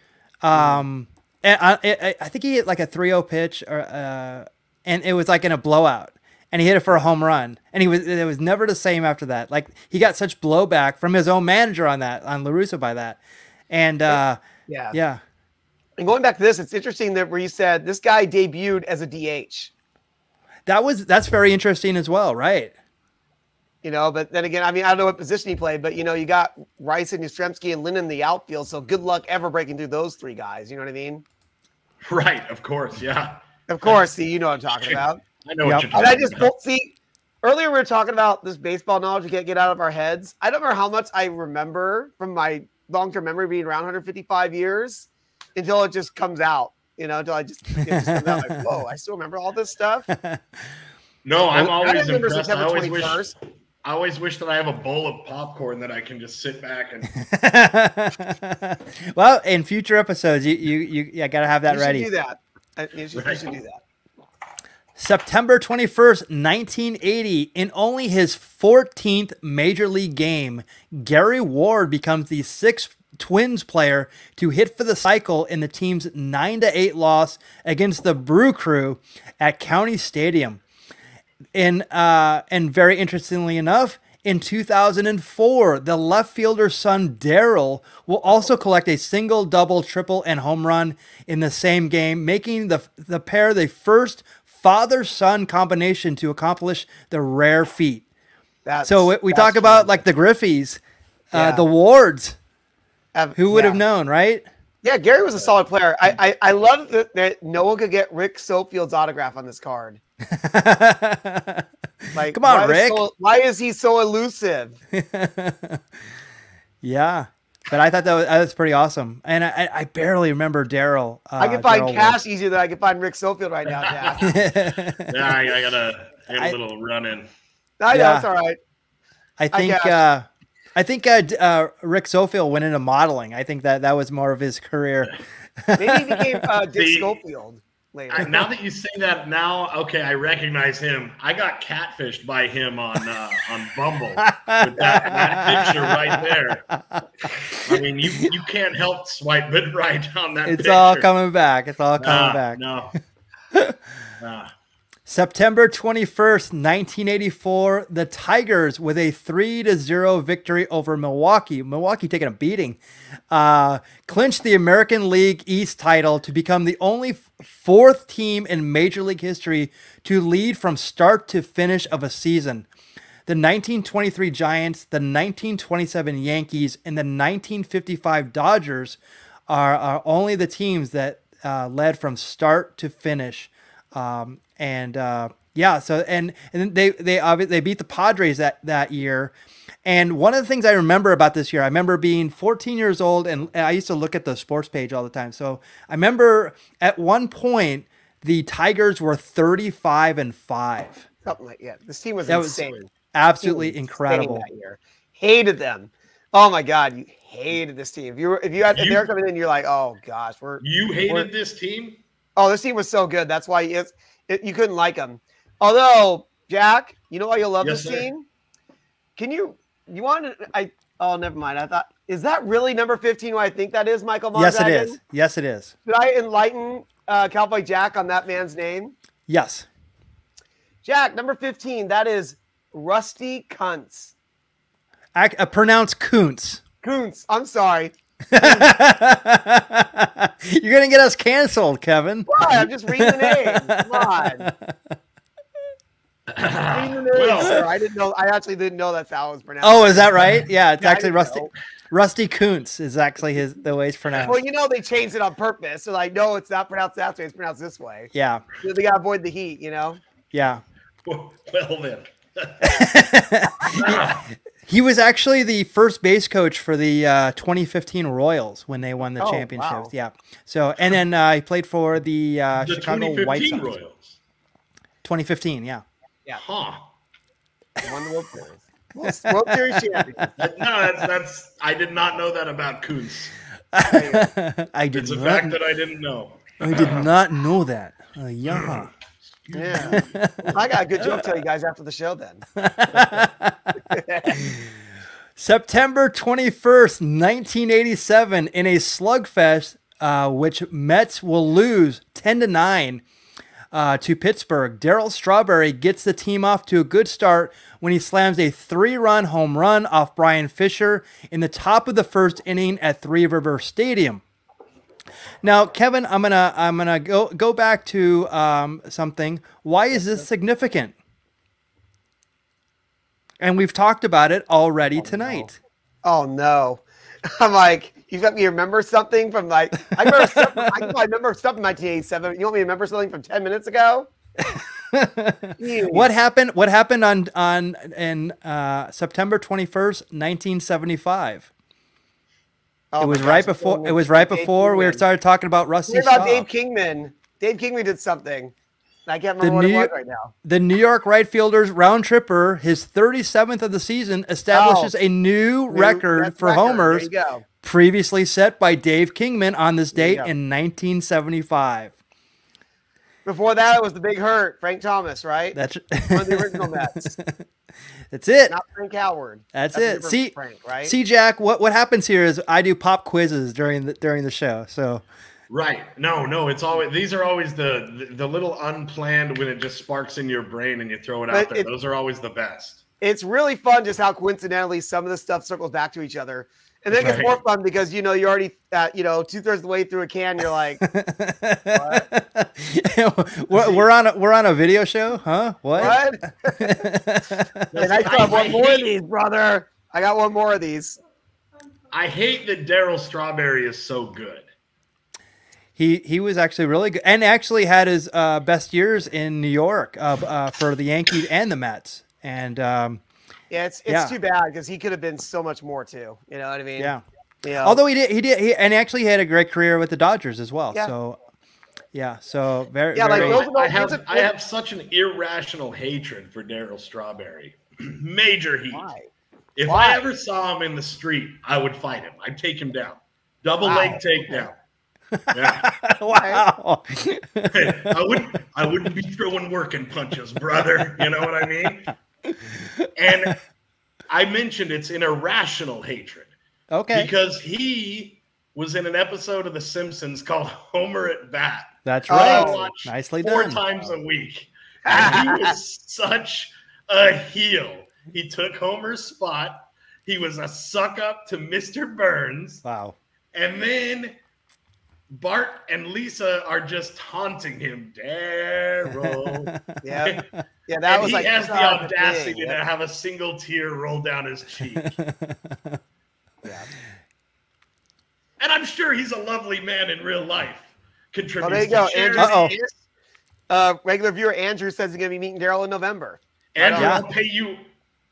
um, and I, I, I think he hit like a 3-0 pitch or uh, and it was like in a blowout and he hit it for a home run and he was it was never the same after that like he got such blowback from his own manager on that on La Russa by that and uh, Yeah. yeah And going back to this, it's interesting that where you said this guy debuted as a DH. that was that's very interesting as well right You know, but then again, I mean, I don't know what position he played, but you know, you got Rice and Yastrzemski and Lynn in the outfield. So good luck ever breaking through those three guys. You know what I mean? Right, of course, yeah. Of course, see, you know what I'm talking about. I know Yep. what you're And talking I just about. don't see. Earlier, we were talking about this baseball knowledge we can't get out of our heads. I don't remember how much I remember from my long-term memory being around 155 years until it just comes out. You know, until I just, it just comes out like, whoa, I still remember all this stuff. No, I'm I always remember impressed. I September always wish I always wish that I have a bowl of popcorn that I can just sit back and well in future episodes you you you, you got to have that you should ready do that. You should, you should do that. September 21st, 1980, in only his 14th major league game, Gary Ward becomes the sixth Twins player to hit for the cycle in the team's 9 to 8 loss against the Brew Crew at County Stadium. In uh, and very interestingly enough, in 2004, the left fielder's son Daryle will also collect a single, double, triple, and home run in the same game, making the the pair the first father-son combination to accomplish the rare feat. That's, So we, we talk about like the Griffeys, uh, the Wards. Have- Who would have known, right? Yeah, Gary was a solid player. I I, I love that, that no one could get Rick Sofield's autograph on this card. Like, Come on, why is Rick. so- why is he so elusive? yeah, but I thought that was, that was pretty awesome, and I, I- I barely remember Daryle. Uh, I can find Darryl cash easier than I can find Rick Sofield right now, Jack. Yeah, I, I gotta get a I- little run in. I know Yeah. it's all right. I think guess. uh, I think uh, uh, Rick Sofield went into modeling. I think that that was more of his career. Maybe he became uh, Dick The- Schofield I, now that you say that, now okay, I recognize him. I got catfished by him on uh, on Bumble with that, that picture right there. I mean, you you can't help swipe it right on that. It's picture. all coming back. It's all coming Nah, back. No. Nah. September 21st, 1984, the Tigers with a 3 to 0 victory over Milwaukee. Milwaukee taking a beating. Uh, clinched the American League East title to become the only fourth team in Major League history to lead from start to finish of a season. The 1923 Giants, the 1927 Yankees, and the 1955 Dodgers are, are only the teams that uh, led from start to finish. Um, and uh, yeah, so and and they they obvi- they beat the Padres that that year. And one of the things I remember about this year, I remember being 14 years old, and I used to look at the sports page all the time. So I remember at one point the Tigers were 35 and five. Something like yeah. This team was That was. Absolutely was incredible. insane That year. Hated them. Oh my god, you hated this team. If you were if you had if You- they're coming in, you're like, oh gosh, we're You hated We're- this team? oh this team was so good. That's why it's it, you couldn't like them. Although Jack, you know why you'll love Yes, this sir. team? Can you you want to? I oh never mind. I thought is that really number 15? Who I think that is Michael Yes, it Mondragon? Yes, it is. Did I enlighten uh, Cowboy Jack on that man's name? Yes. Jack, number 15, that is Rusty Kuntz. Ac uh, pronounced Kuntz. Kuntz, I'm sorry. You're gonna get us canceled, Kevin. Why? I'm just reading the name. Come on. Reading the name, Well- sir. I didn't know. I actually didn't know that's how it was pronounced. Oh, is that right? Yeah, it's Yeah, actually Rusty. know. Rusty Kuntz is actually his the way it's pronounced. Well, you know they changed it on purpose. So like, no, it's not pronounced that way. It's pronounced this way. yeah, So they gotta avoid the heat, you know. yeah. Well then. He was actually the first base coach for the uh, 2015 Royals when they won the Oh, championships. wow. Yeah. So and then uh, he played for the, uh, the Chicago White Sox. Royals. 2015. Yeah. Yeah. Huh. They won the World Series. World- World Series champions. No, that's that's I did not know that about Kuntz. I did It's a not. fact that I didn't know. I did not know that. Uh, yeah. Yeah. I got a good joke to tell you guys after the show then. September 21st, 1987, in a slugfest, uh, which Mets will lose 10 to 9 uh, to Pittsburgh. Darryl Strawberry gets the team off to a good start when he slams a three run home run off Brian Fisher in the top of the first inning at Three River Stadium. Now, Kevin, I'm gonna I'm gonna go go back to um, something. Why is this significant? And we've talked about it already tonight. Oh no. I'm like, you got me remember something from like I remember something, I, know I remember something 1987. You want me to remember something from 10 minutes ago? What happened? What happened on on in uh, September 21st, 1975? Oh it was gosh, right before. It was right Dave before we Kingman. started talking about Rusty What about Staub. Dave Kingman? Dave Kingman did something. I can't The remember what it was right now. The New York right fielder's round tripper, his 37th of the season, establishes Oh. a new New- record for record. homers, There you go. previously set by Dave Kingman on this date in 1975. Before that, it was the big hurt, Frank Thomas, right? That's One of the original Mets, That's it. not Frank Howard. That's a it. See, Frank, right? see, Jack. What what happens here is I do pop quizzes during the during the show. So Right. No, no, it's always these are always the the, the little unplanned when it just sparks in your brain and you throw it out there. it- Those are always the best. it's really fun just how coincidentally some of the stuff circles back to each other. And then it gets Right. more fun because you know you're already at you know two thirds of the way through a can. You're like, we're, we're on a, we're on a video show, huh? What? what? and I still have one more of these, brother. I got one more of these. I hate that Darryl Strawberry is so good. He he was actually really good, and actually had his uh, best years in New York uh, uh, for the Yankees and the Mets. And um, Yeah, it's it's Yeah. too bad because he could have been so much more too. You know what I mean? yeah, You know? although he did he did he, and actually had a great career with the Dodgers as well. Yeah. So yeah, so very Yeah, like very, those I, I have those I have such an irrational hatred for Darryl Strawberry. Major heat. why? If Why? I ever saw him in the street, I would fight him. I'd take him down. Double Wow. leg takedown. Yeah. wow. I wouldn't I wouldn't be throwing working punches, brother. You know what I mean? And I mentioned it's an irrational hatred okay. because he was in an episode of The Simpsons called Homer at Bat. That's Oh. right. I Nicely four done. times a week. And he was such a heel. He took Homer's spot. He was a suck up to Mr. Burns. Wow. And then Bart and Lisa are just taunting him. Darryl. Yeah, yeah, that and was he like has the audacity thing. to have a single tear roll down his cheek. Yeah. and I'm sure he's a lovely man in real life. Contributes Oh, there you go, to Andrew. Uh, regular viewer Andrew says he's gonna be meeting Darryl in November. And Yeah. I'll pay you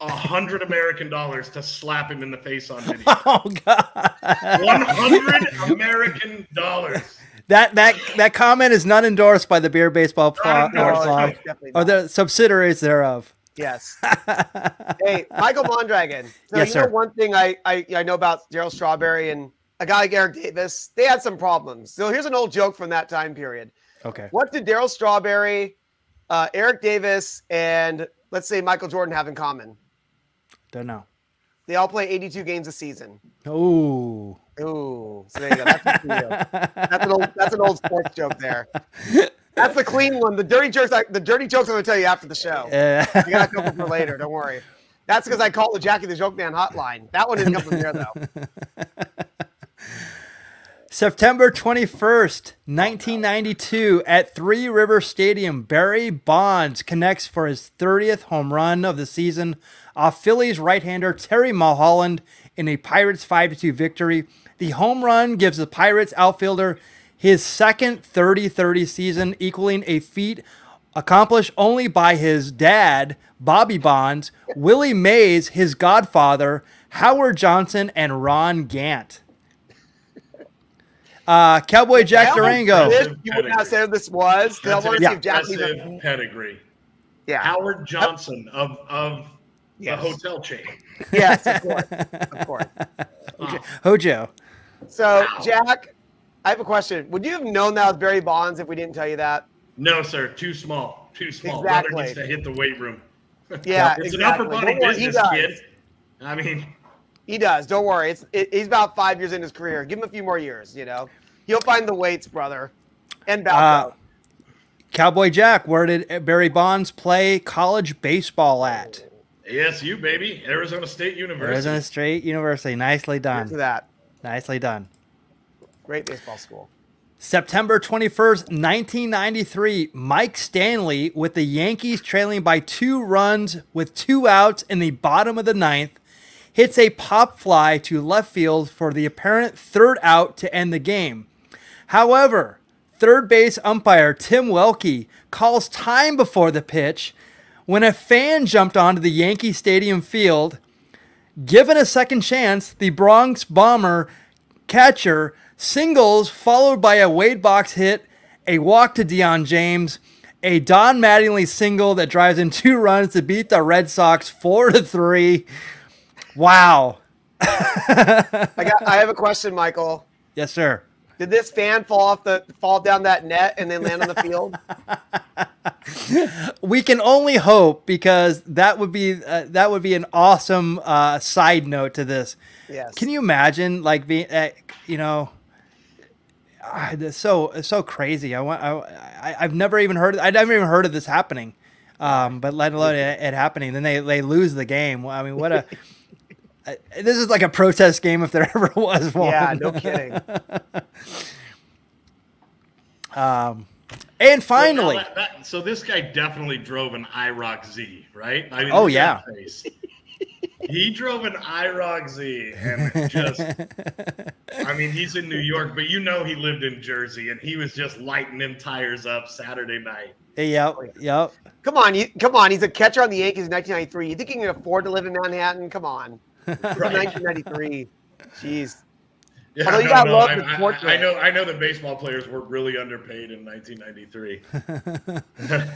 a hundred American dollars to slap him in the face on video. oh God. One hundred American dollars. That that that comment is not endorsed by the Beer Baseball Pro- or No, blog it's definitely or the subsidiaries thereof. Yes. hey, Michael Mondragon. So Yes, you know sir. one thing I, I I know about Darryl Strawberry and a guy like Eric Davis, they had some problems. So here's an old joke from that time period. Okay. What did Darryl Strawberry, uh, Eric Davis, and let's say Michael Jordan have in common? Don't know. They all play 82 games a season. Ooh. Ooh, so there you go. That's, that's an old that's an old sports joke there. That's the clean one. The dirty jokes, I, the dirty jokes, I'm gonna tell you after the show. Uh, You got a couple for later. Don't worry. That's because I called the Jackie the Joke Man hotline. That one didn't come from there though. September 21st, 1992, at Three River Stadium, Barry Bonds connects for his 30th home run of the season off Phillies right-hander Terry Mulholland in a Pirates 5-2 victory. The home run gives the Pirates outfielder his second 30-30 season, equaling a feat accomplished only by his dad, Bobby Bonds, Willie Mays, his godfather, Howard Johnson, and Ron Gant. Uh, Cowboy Jack Hell, Durango. You would not say who this was because I want to Yeah. see if Jackie's impressive pedigree. yeah. Howard Johnson of of Yes. the hotel chain. Yes, of course, of course. Wow. Hojo. So Wow. Jack, I have a question. Would you have known that was Barry Bonds if we didn't tell you that? No, sir, too small. Too small. Exactly. Brother needs to hit the weight room. Yeah, it's exactly. an upper body Don't business, kid. I mean, He does. Don't worry. It's it, he's about five years in his career. Give him a few more years. You know, he'll find the weights, brother. And Uh, Balco. Cowboy Jack, where did Barry Bonds play college baseball at? ASU baby, Arizona State University. Arizona State University. Nicely to done. that Nicely done. great baseball school. September 21st, 1993, Mike Stanley, with the Yankees trailing by two runs with two outs in the bottom of the ninth, hits a pop fly to left field for the apparent third out to end the game. However, third base umpire Tim Welke calls time before the pitch when a fan jumped onto the Yankee Stadium field. Given a second chance, the Bronx Bomber catcher singles, followed by a Wade Boggs hit, a walk to Dion James, a Don Mattingly single that drives in two runs to beat the Red Sox four to three. Wow. I got. I have a question, Michael. Yes, sir. Did this fan fall off the fall down that net and then land on the field? We can only hope because that would be uh, that would be an awesome uh, side note to this. Yes. Can you imagine like being uh, you know that's so it's so crazy. I want I, I I've never even heard I've never even heard of this happening. Um, but let alone it, it happening, then they they lose the game. I mean, what a uh, this is like a protest game if there ever was one. Yeah, no kidding. Um, and finally, So, that- that- so this guy definitely drove an IROC Z, right? I mean, Oh, yeah. he drove an IROC Z and just, I mean, he's in New York, but you know he lived in Jersey and he was just lighting them tires up Saturday night. yep, yep. Come on, you come on. He's a catcher on the Yankees in 1993. You think he can afford to live in Manhattan? Come on. It's 1993. Jeez. Yeah, Although you no, gotta no, love I, the I- I know, I know that baseball players were really underpaid in 1993.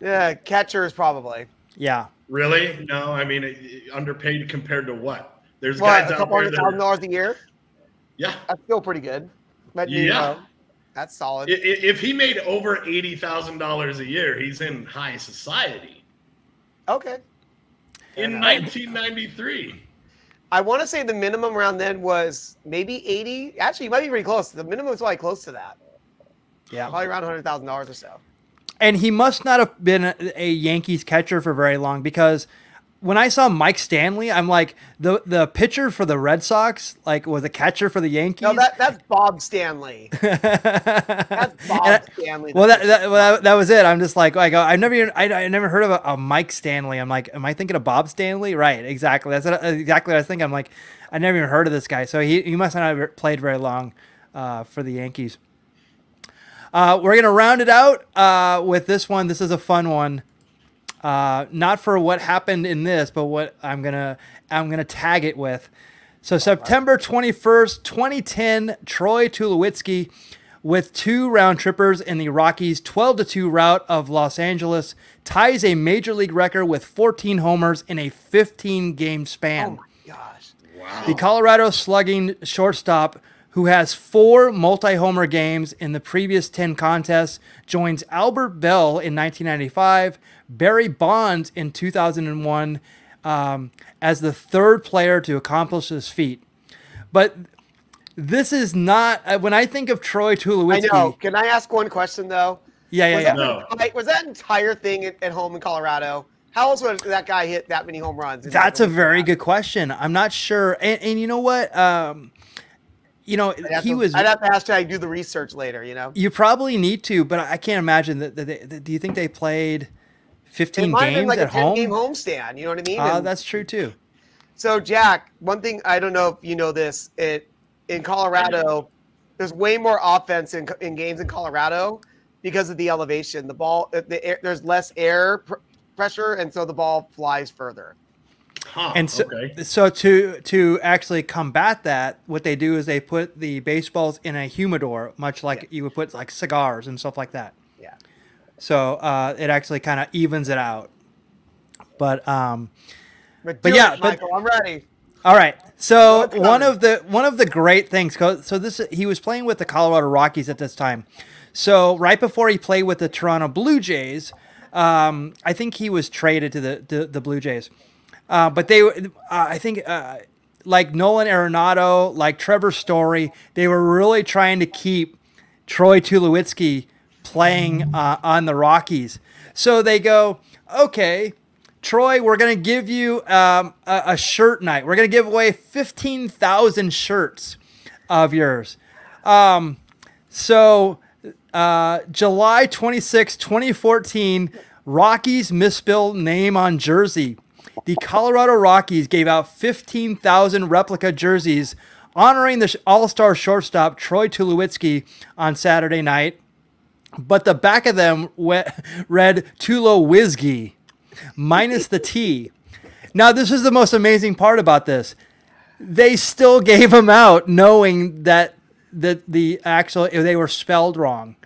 Yeah, catchers probably. Yeah. Really? No, I mean underpaid compared to what? There's What, guys a out couple there hundred that thousand are, dollars a year? yeah. That's still pretty good. But you Yeah. know, that's solid. I- i- If he made over eighty thousand dollars a year, he's in high society. okay. In 1993. I want to say the minimum around then was maybe 80. Actually, you might be pretty close. The minimum was probably close to that. Yeah. Probably around $100,000 or so. And he must not have been a, a Yankees catcher for very long because when I saw Mike Stanley, I'm like the the pitcher for the Red Sox like was a catcher for the Yankees. No, that, that's Bob Stanley. That's Bob I- Stanley. well, that, that, well, that, that was it. I'm just like, I go, I've never even, I, I never heard of a, a Mike Stanley. I'm like, am I thinking of Bob Stanley? Right, exactly. That's exactly what I was thinking. I'm like, I never even heard of this guy. So he, he must not have played very long uh, for the Yankees. Uh, we're gonna round it out uh, with this one. This is a fun one. Uh, not for what happened in this, but what I'm gonna I'm gonna tag it with. So September 21st, 2010, Troy Tulowitzki with two round trippers in the Rockies 12 to 2 rout of Los Angeles ties a major league record with 14 homers in a 15 game span. oh span. my gosh. Wow. The Colorado slugging shortstop, who has four multi homer games in the previous 10 contests, joins Albert Belle in 1995, Barry Bonds in 2001 um, as the third player to accomplish this feat. But this is not, uh, when I think of Troy I know. Can I ask one question, though? Yeah, yeah, was, yeah. that, No. was that entire thing at, at home in Colorado? How else would that guy hit that many home runs? That's a that? very good question. I'm not sure. And, and you know what? Um, you know, he to- was. I'd have to ask you. I do the research later. You know. You probably need to, but I can't imagine that. that they, that- do you think they played It 15 might have been games like a at 10 home? game homestand. You know what I mean? Uh, And- that's true too. So, Jack, one thing I don't know if you know this, it in Colorado, there's way more offense in, in games in Colorado because of the elevation. The ball, uh, the air, there's less air pr- pressure, and so the ball flies further. Huh, And so, okay. so to to actually combat that, what they do is they put the baseballs in a humidor, much like Yeah. you would put like cigars and stuff like that. So uh, it actually kind of evens it out. But um, But, But yeah, it, but- Michael, I'm ready. All right. So one of the one of the great things. So this he was playing with the Colorado Rockies at this time. So right before he played with the Toronto Blue Jays, um, I think he was traded to the the, the Blue Jays. Uh, but they, uh, I think, uh, like Nolan Arenado, like Trevor Story, they were really trying to keep Troy Tulowitzki playing uh, on the Rockies. So they go, okay, Troy, we're going to give you um, a, a shirt night. We're going to give away 15,000 shirts of yours. Um, so uh, July 26, 2014, Rockies misspelled name on jersey. The Colorado Rockies gave out 15,000 replica jerseys honoring the All Star shortstop Troy Tulowitzki on Saturday night. But the back of them we- read Tulo Wizgi, minus the T. Now, this is the most amazing part about this. They still gave them out knowing that that the actual they were spelled wrong.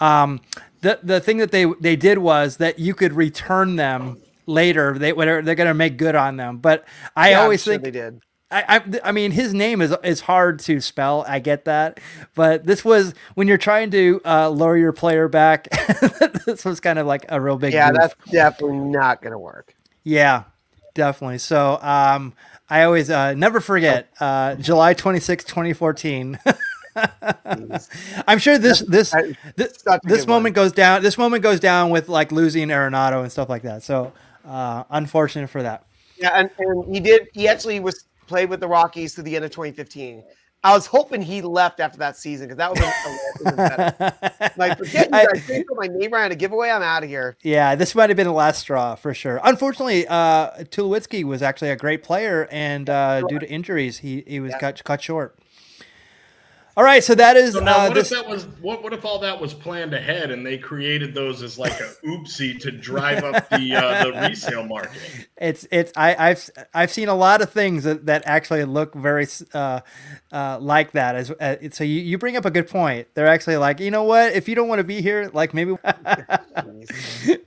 Um, the the thing that they they did was that you could return them later. They whatever they're gonna make good on them. But I Yeah, always sure think they did. I, I I mean his name is is hard to spell. I get that, but this was when you're trying to uh, lower your player back. this was kind of like a real big. Yeah, move. that's definitely not going to work. yeah, definitely. So um, I always uh, never forget uh, July 26, 2014. I'm sure this this this, this good one. moment goes down. This moment goes down with like losing Arenado and stuff like that. So uh, unfortunate for that. Yeah, and, and he did. He actually was played with the Rockies through the end of 2015. I was hoping he left after that season because that would have been better. Like, forget you guys. My name and a giveaway. I'm out of here. Yeah, this might have been the last straw for sure. Unfortunately, uh, Tulowitzki was actually a great player, and uh, due to injuries, he, he was Yeah. cut cut short. All right, so that is So now, uh, what this. if that was what? What if all that was planned ahead and they created those as like a oopsie to drive up the uh, the resale market? It's it's I, I've I've seen a lot of things that, that actually look very uh, uh, like that. As uh, so, you, you bring up a good point. They're actually like, you know what? If you don't want to be here, like maybe.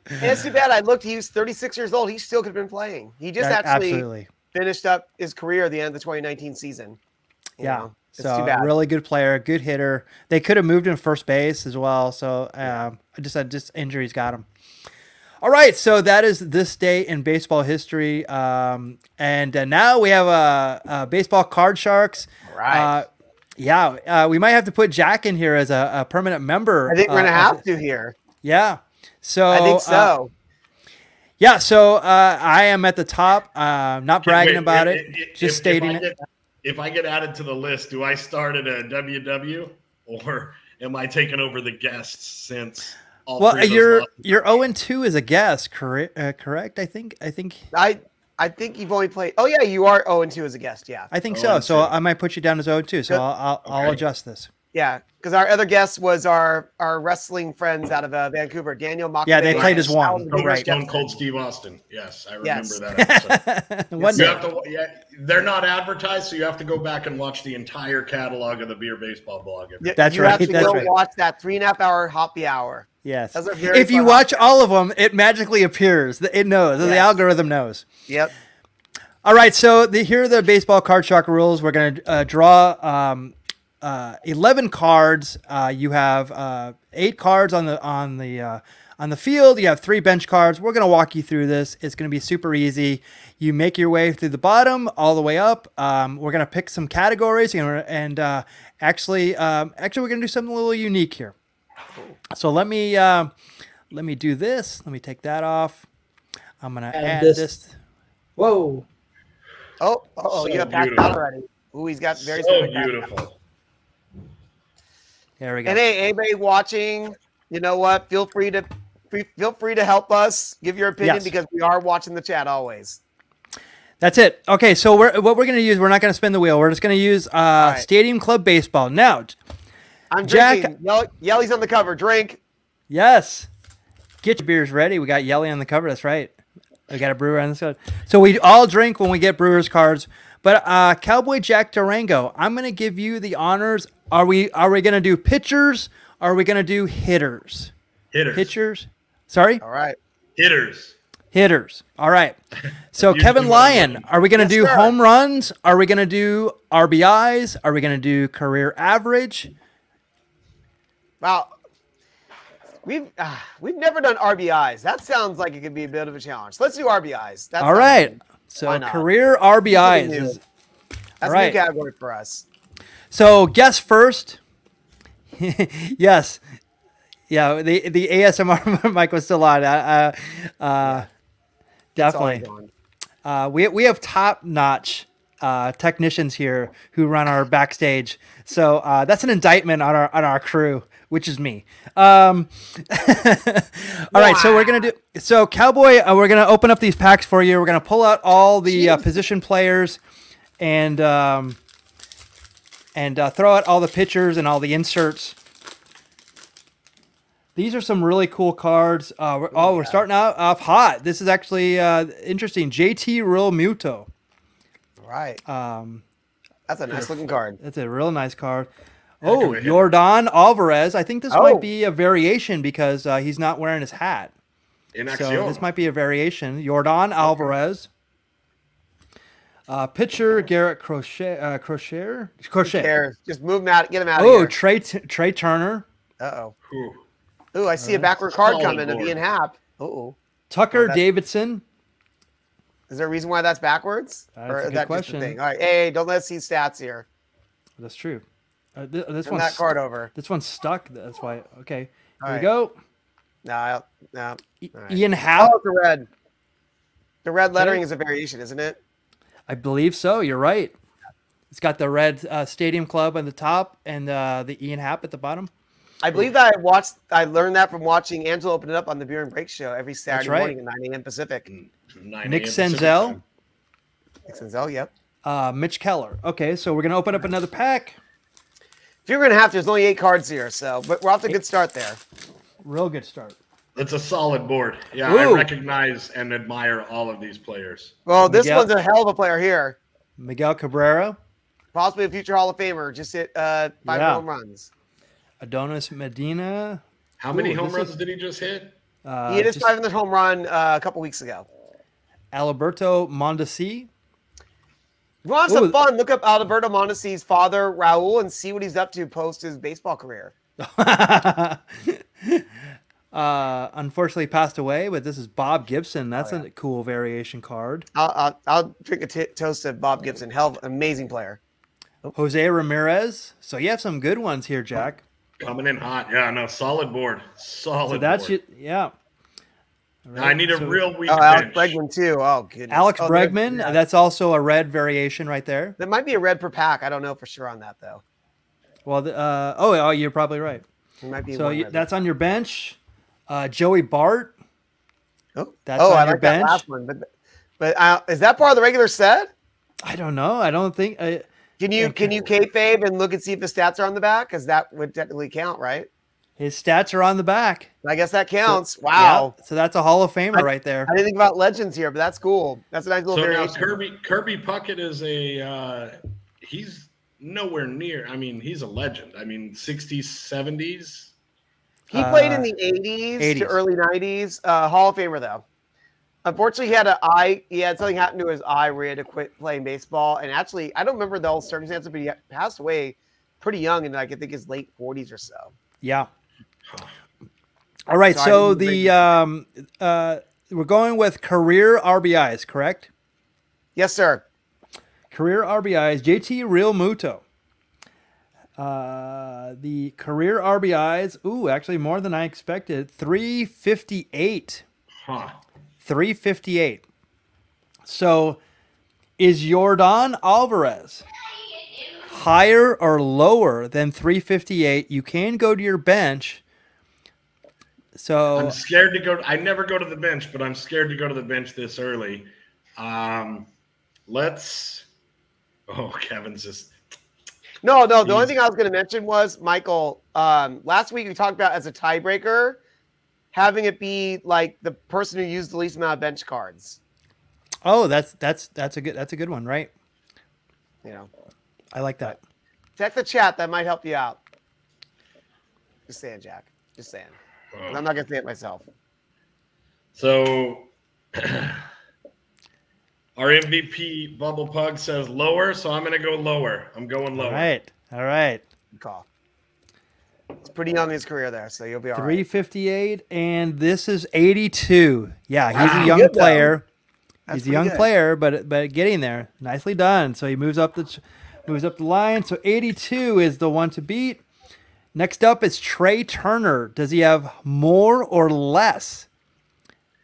And it's too bad. I looked. He was 36 years old. He still could have been playing. He just actually Absolutely, finished up his career at the end of the 2019 season. Yeah. know, it's so too bad. really good player, good hitter. They could have moved him first base as well. So um, I just had just injuries got him. All right, so that is this day in baseball history, um, and uh, now we have a, uh, baseball card sharks. Right. Uh, yeah, uh, we might have to put Jack in here as a, a permanent member. I think we're uh, gonna of have to here. Yeah. So I think uh, so. yeah, so uh, I am at the top. Uh, not bragging Wait, about i- it, i- if- just if stating I it. Get- If I get added to the list, do I start at a WW or am I taking over the guests since? All Well, three of those you're lost? you're zero and two as a guest, correct? Uh, correct? I think. I think. I I think you've only played. Oh yeah, you are 0 and 2 as a guest. Yeah, I think Oh, so. and So. I might put you down as zero and two. So Good. I'll I'll, I'll Okay. adjust this. Yeah. Because our other guest was our our wrestling friends out of uh, Vancouver, Daniel Mock. Yeah, they played as one. Alan Bigger Right. Jeff- Stone Cold Steve Austin. Yes, I remember Yes. that episode. One You have to, yeah, they're not advertised, so you have to go back and watch the entire catalog of the Beer Baseball blog. Yeah, That's you right, Have to that's go right. watch that three and a half hour hoppy hour. Yes. Those are very If you fun watch all of them, it magically appears. It knows. The algorithm knows. Yep. All right, so the, here are the baseball card shark rules. We're going to uh, draw um, uh, eleven cards. Uh, you have uh, eight cards on the on the uh, on the field. You have three bench cards. We're going to walk you through this. It's going to be super easy. You make your way through the bottom all the way up. Um, we're going to pick some categories and, and uh, actually um, actually we're going to do something a little unique here. So let me uh, let me do this. Let me take that off. I'm going to And add this- this. Whoa. Oh, oh, So you got packed already. Ooh, he's got very so specific background. beautiful. There we go. And hey, anybody watching, you know what? Feel free to feel free to help us. Give your opinion Yes. because we are watching the chat always. That's it. Okay, so we're, what we're going to use, we're not going to spin the wheel. We're just going to use uh, right. Stadium Club Baseball. Now, I'm Jack- drinking. Yell, Yelly's on the cover. Drink. yes, get your beers ready. We got Yelly on the cover. That's right. We got a brewer on the side. So we all drink when we get brewers cards. But uh, Cowboy Jack Durango, I'm going to give you the honors. Are we are we going to do pitchers? Or are we going to do hitters? Hitters. Pitchers. Sorry, All right. Hitters. hitters. All right. So Kevin do what I Lyon, are we going to Yes, do sir. home runs? Are we going to do RBIs? Are we going to do career average? Wow. We've uh, we've never done RBIs. That sounds like it could be a bit of a challenge. Let's do RBIs. That's All right. So career RBIs is That's right. a new category for us. so guess first. yes. Yeah, the the ASMR mic was still on. Uh, uh, uh, definitely. Uh, we we have top notch uh, technicians here who run our backstage. So uh, that's an indictment on our on our crew, which is me. Um, all right, so we're gonna do so Cowboy. Uh, we're gonna open up these packs for you. We're gonna pull out all the uh, position players and um, and uh, throw out all the pitchers and all the inserts. These are some really cool cards. Uh, we're, oh, we're starting out off hot. This is actually uh, interesting. JT Realmuto. Right. Um, That's a nice looking card. that's a real nice card. Heck Oh, of a hitter. Yordan Alvarez. I think this Oh. might be a variation because uh, he's not wearing his hat. In So this might be a variation. Yordan Alvarez. Uh, pitcher Garrett Crochet. Uh, Crochet. Crochet. Cares. Just move him out. Get him out Oh, here. Trey T- Trea Turner. Uh oh. Ooh. Ooh, I see a backward card Solid coming of board. Ian Happ. Oh, Tucker Oh, Davidson. is there a reason why that's backwards? That's or a good that question. thing? All right. Hey, don't let us see stats here. That's true. Uh, th- this Turn one's that card over. This one's stuck. That's why. Okay. Here All we go. No, no. I- All right. Ian Happ. Oh, the red. The red lettering is a variation, isn't it? I believe so. You're right. It's got the red uh, Stadium Club on the top and uh, the Ian Happ at the bottom. I believe that I watched. I learned that from watching Angela open it up on the Beer and Break show every Saturday right. morning at 9 a.m. Pacific. 9 Nick a.m. Pacific Senzel. time. Dixon's, oh, yep. Uh, Mitch Keller. Okay, so we're gonna open up another pack. If you're gonna have to, there's only eight cards here, so but we're off to a good start there. Real good start. It's a solid board. Yeah, I recognize and admire all of these players. Well, this Miguel- one's a hell of a player here. Miguel Cabrera, Possibly a future Hall of Famer. Just hit uh, five Yeah. home runs. Adonis Medina. How many Ooh, home runs is- did he just hit? Uh, he hit his just 500th home run uh, a couple weeks ago. Alberto Mondesi. If you want some fun, look up Alberto Mondesi's father, Raul, and see what he's up to post his baseball career. uh, unfortunately passed away, but this is Bob Gibson. That's Oh, yeah. a cool variation card. I'll, I'll, I'll drink a t- toast to Bob Gibson. Hell, amazing player. Jose Ramirez. So you have some good ones here, Jack. Coming in hot. Yeah, no, solid board. Solid. So that's board. you. Yeah. All I need a so real weak Oh, Alex bench. Bregman too. Oh, goodness. Alex Oh, Bregman. yeah. That's also a red variation right there. That might be a red per pack. I don't know for sure on that though. Well, the- uh, oh, oh, you're probably right. It might be. So you, that's on your bench. Uh, Joey Bart. oh, that's oh, on I your like bench? that last one. But but uh, is that part of the regular set? I don't know. I don't think. Uh, Can you Okay. can you kayfabe and look and see if the stats are on the back? Because that would technically count, right? His stats are on the back. I guess that counts. wow. Yeah, so that's a Hall of Famer I- right there. I didn't think about legends here, but that's cool. That's a nice little So now. Kirby Kirby Puckett is a uh, he's nowhere near. I mean, he's a legend. I mean, 60s, 70s. He played Uh, in the 80s, 80s. to early 90s. Uh, Hall of Famer, though. Unfortunately, he had an eye. He had something happen to his eye where he had to quit playing baseball. And actually, I don't remember the whole circumstances, but he passed away pretty young in, like, I think his late 40s or so. Yeah. All right. So So the um, uh, we're going with career RBIs, correct? Yes, sir. Career RBIs. JT Realmuto. Uh, the career RBIs. Ooh, actually more than I expected. Three fifty eight. Huh. 358. So is Yordan Alvarez higher or lower than 358? You can go to your bench. So I'm scared to go. I never go to the bench, but I'm scared to go to the bench this early. Um, let's. Oh, Kevin's just. No, no. The only thing I was going to mention was, Michael, um, last week we talked about as a tiebreaker, having it be like the person who used the least amount of bench cards. oh, that's that's that's a good that's a good one, right? You know, I like that. check the chat. That might help you out. Just saying, Jack. Just saying. Oh. I'm not going to say it myself. So our MVP Bubble Pug says lower, so I'm gonna go lower. I'm going lower. All right. All right. Good call. It's pretty young in his career there, so you'll be all right. 358 and this is 82. Yeah, he's Wow. a young player. He's a young good. player, but but getting there. Nicely done. So he moves up the moves up the line. So 82 is the one to beat. Next up is Trea Turner. Does he have more or less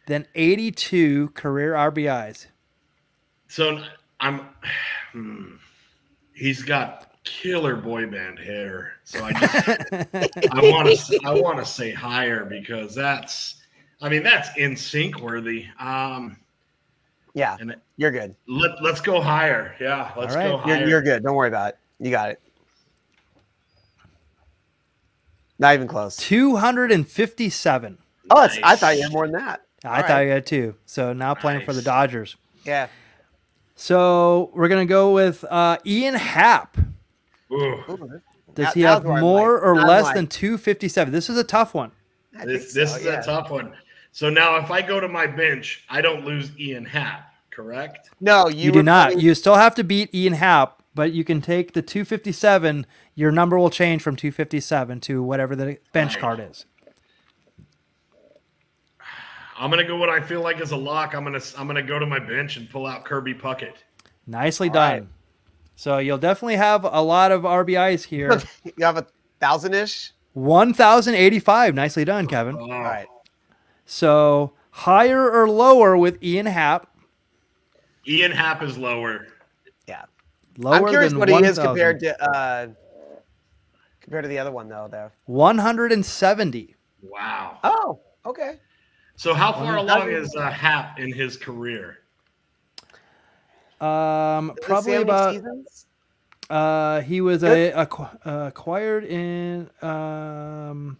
than 82 career RBIs? So I'm. Hmm, he's got killer boy band hair, so I just I want to I want to say higher because that's. I mean that's in sync worthy. Um, Yeah, and it- you're good. let let's go higher. Yeah, let's All right. go higher. You're, you're good. Don't worry about it. You got it. Not even close. 257. Oh, it's, I thought you had more than that. I All thought right. you had two. So now playing for the Dodgers. Yeah. So we're gonna go with uh, Ian Happ. Ooh, Ooh, Does That- he have was where I more or that less might- than 257? This is a tough one. I this this so, is yeah. a tough one. So now if I go to my bench, I don't lose Ian Happ, correct? No, you, You, do not. playing- You still have to beat Ian Happ, but you can take the 257. Your number will change from 257 to whatever the bench Right. card is. I'm gonna go what I feel like is a lock. I'm gonna I'm gonna go to my bench and pull out Kirby Puckett. Nicely All done. right. So you'll definitely have a lot of RBIs here. you have a thousand ish. 1,085. Nicely done, Kevin. Oh, All right. So higher or lower with Ian Happ. Ian Happ is lower. Yeah. Lower I'm curious than what he is 1,000. compared to uh compared to the other one though. Though. 170. Wow. Oh, okay. So how far along is uh, Happ in his career? Um, Does probably about? Uh, he was a, acqu- uh, acquired in. Um,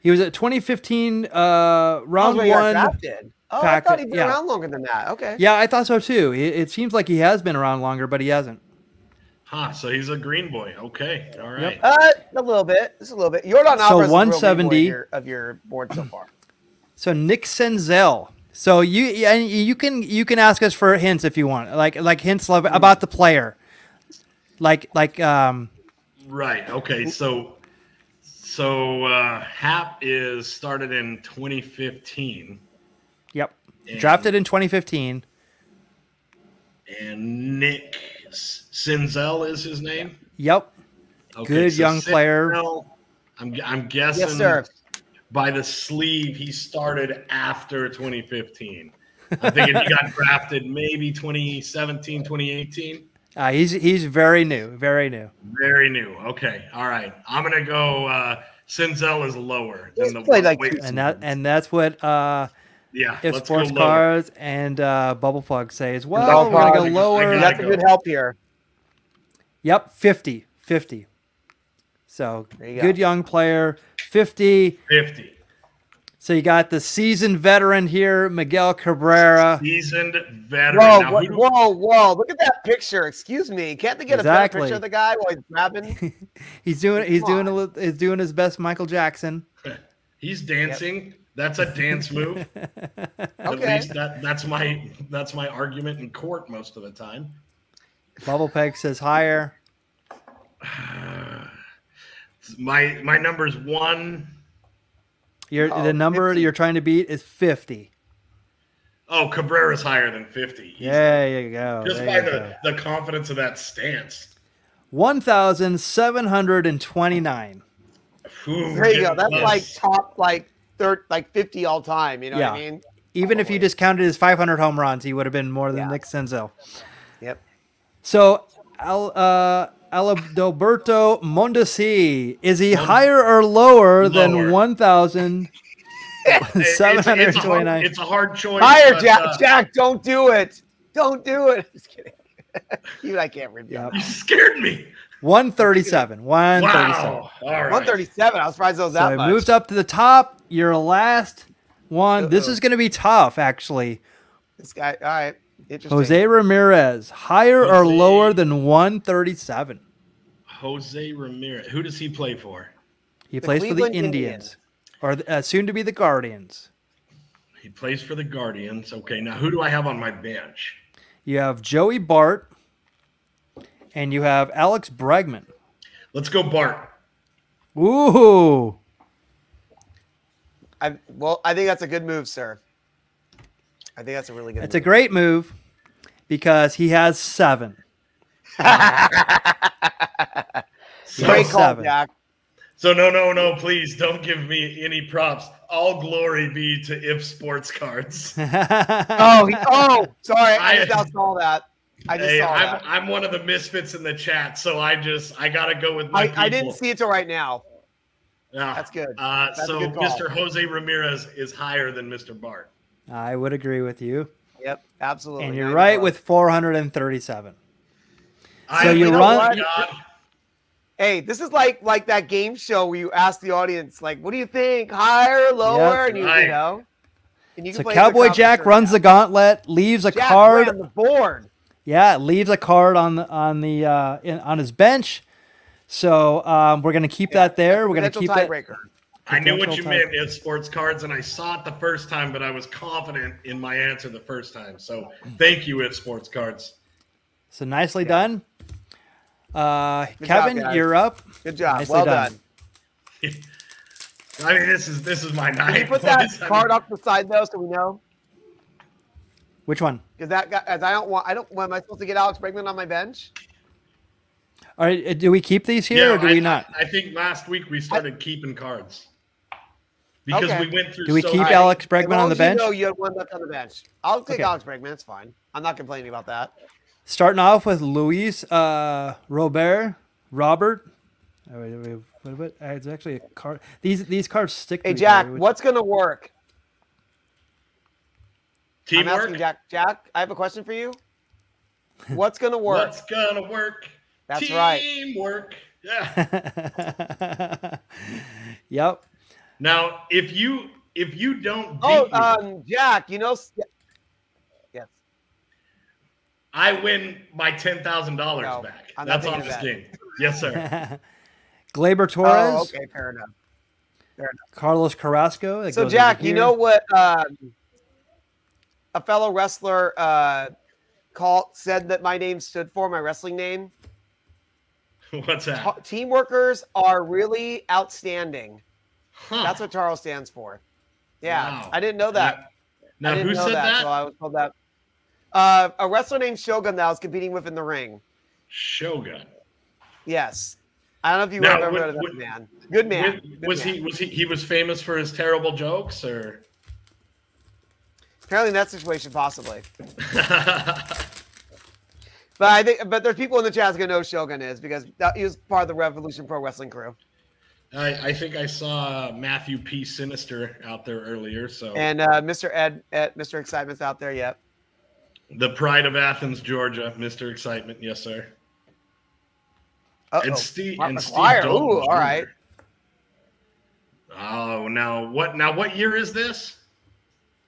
he was at 2015 uh, That was round where he got one. drafted. Oh, pack- I thought he'd been yeah. around longer than that. Okay. Yeah, I thought so too. It, it seems like he has been around longer, but he hasn't. Huh, so he's a green boy. Okay. All right. Uh, a little bit. Just a little bit. Jordan So Alvarez is the real big boy 170. of your, of your board so far. So Nick Senzel. So you and you can you can ask us for hints if you want, like like hints about the player, like like um Right. Okay. So, so uh, Happ is started in 2015, yep And- drafted in 2015. and Nick S- Senzel is his name. Yep. Okay, Good young player. I'm I'm guessing Yes, sir. by the sleeve he started after 2015. I think thinking he got drafted maybe 2017, 2018. Uh, he's he's very new, very new. Very new. Okay. All right. I'm gonna go. Uh, Senzel is lower He's than the played like two And that and that's what uh Yeah. if sports go lower. cards and uh bubble plug say as well. Bubble We're gonna go lower. I gotta That's a good help here. Yep, 50. 50. So There you go. good young player. 50. 50. So you got the seasoned veteran here, Miguel Cabrera. Seasoned veteran. Whoa, Now, whoa, do- whoa, whoa! Look at that picture. Excuse me. Can't they get a better picture of the guy while he's grabbing? He's doing he's Come doing a, li- he's doing his best Michael Jackson. He's dancing. That's a dance move. okay. At least that, that's my that's my argument in court most of the time. Bubble Peg says higher. My my number's one. Your Oh, the number 50. you're trying to beat is 50. Oh, Cabrera's higher than 50. He's- There you go. Just there by the, go. the confidence of that stance. 1729. There you go. That's close. like top like third like fifty all time. You know Yeah. what I mean? Even if you just counted his 500 home runs, he would have been more than Yeah. Nick Senzel. Yep. So, Al, uh, Alberto Mondesi, is he higher or lower, than Lower. 1,729? It's, it's, a hard, it's a hard choice. Higher, but, Jack. uh, Jack, don't do it. Don't do it. Just kidding. you, I can't read Yep. You scared me. 137. 137. Wow. All right. One thirty-seven. I was surprised it was So that it much. moves up to the top. Your last one. This Uh-oh. is going to be tough, actually. This guy. All right. Interesting. Jose Ramirez, higher or lower than 137? Jose Ramirez. Who does he play for? He The plays for the Cleveland Indians, or uh, soon to be the Guardians. He plays for the Guardians. Okay, now who do I have on my bench? You have Joey Bart, and you have Alex Bregman. Let's go Bart. Ooh, I, well, I think that's a good move, sir. I think that's a really good. it's a great move because he has seven. So, great call, seven. Jack. so no, no, no, please don't give me any props. All glory be to If Sports Cards. Oh, he, oh, sorry. I, I- just now saw that. I just Hey, saw I'm, that. I'm one of the misfits in the chat, so I just I gotta go with my I, people. I didn't see it till right now. Yeah. That's good. Uh, That's so good. Mr. Jose Ramirez is higher than Mr. Bart. I would agree with you, Yep, absolutely. and you're 90 right plus. with 437. I, you you run- Hey, this is like like that game show where you ask the audience, like, "What do you think? Higher, lower?" And you, Right. you know. And you So play Cowboy Jack runs the gauntlet, leaves a Jack card. on the board. Yeah, leaves a card on the on the uh, in, on his bench. So um, we're gonna keep that there. We're gonna Potential keep that. tiebreaker. I knew what you Potential meant as sports cards, and I saw it the first time, but I was confident in my answer the first time. So thank you, if sports cards. So nicely done. Uh, Kevin, job, you're up. Good job. Nicely well done. done. I mean, this is this is my Can you put that I mean, card up the side though, so we know? Which one? Because that guy, as I don't want, I don't. What, am I supposed to get Alex Bregman on my bench? All right, uh, do we keep these here yeah, or do I, we not? I think last week we started keeping cards because Okay. we went through. Do we so keep many- Alex As Bregman on the bench? You know you had one left on the bench. I'll take Okay. Alex Bregman. It's fine. I'm not complaining about that. Starting off with Luis uh, Robert. Robert. Oh, wait, wait, what about? uh, It's actually a card. These these cards stick. Hey each Jack, other, which- what's gonna work? Teamwork. I'm asking Jack. Jack, I have a question for you. What's gonna work? What's gonna work? That's right. Teamwork. Yeah. yep. Now, if you if you don't beat Oh, me, um, Jack, you know, yes. I win my ten thousand No, dollars back. I'm That's on this that. game. Yes, sir. Gleyber Torres, Oh, okay, fair enough. Carlos Carrasco. So, Jack, you know what um, a fellow wrestler uh, called said that my name stood for my wrestling name. What's that? Ta- team workers are really outstanding. Huh. That's what Charles stands for. Yeah, Wow. I didn't know that. Now, who said that? So I was told that. Uh, a wrestler named Shogun that I was competing with in the ring. Shogun. Yes. I don't know if you Now, remember would- that would- man. Good man. Was- Good was man. he was he he was famous for his terrible jokes or? Apparently, in that situation, possibly. But I think, but there's people in the chat gonna know Shogun is because that, he was part of the Revolution Pro Wrestling crew. I, I think I saw Matthew P. Sinister out there earlier. So And uh, Mr. Ed, Ed, Mr. Excitement's out there. Yep. the pride of Athens, Georgia, Mr. Excitement, yes, sir. Uh-oh. And Steve Mark and Steve McGuire. Dalton Ooh, all Jr.. right. Oh, now what? Now what year is this?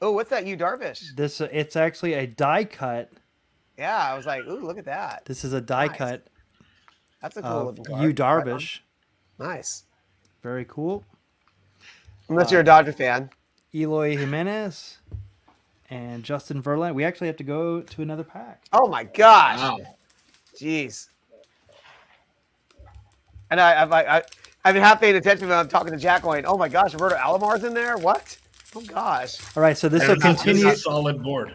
Oh, what's that? You Darvish? This it's actually a die cut. Yeah, I was like, ooh, look at that. This is a die Nice. cut That's a cool of looking card. you Right. Darvish. Nice. Very cool. Unless you're a Dodger fan. Eloy Jimenez and Justin Verlander. We actually have to go to another pack. Oh my gosh. Wow. Jeez. And I, I've, I, I, I've been half paying attention when I'm talking to Jack, going, "Oh my gosh, Roberto Alomar's in there? What? Oh gosh." All right, so this will is- continue. a solid board.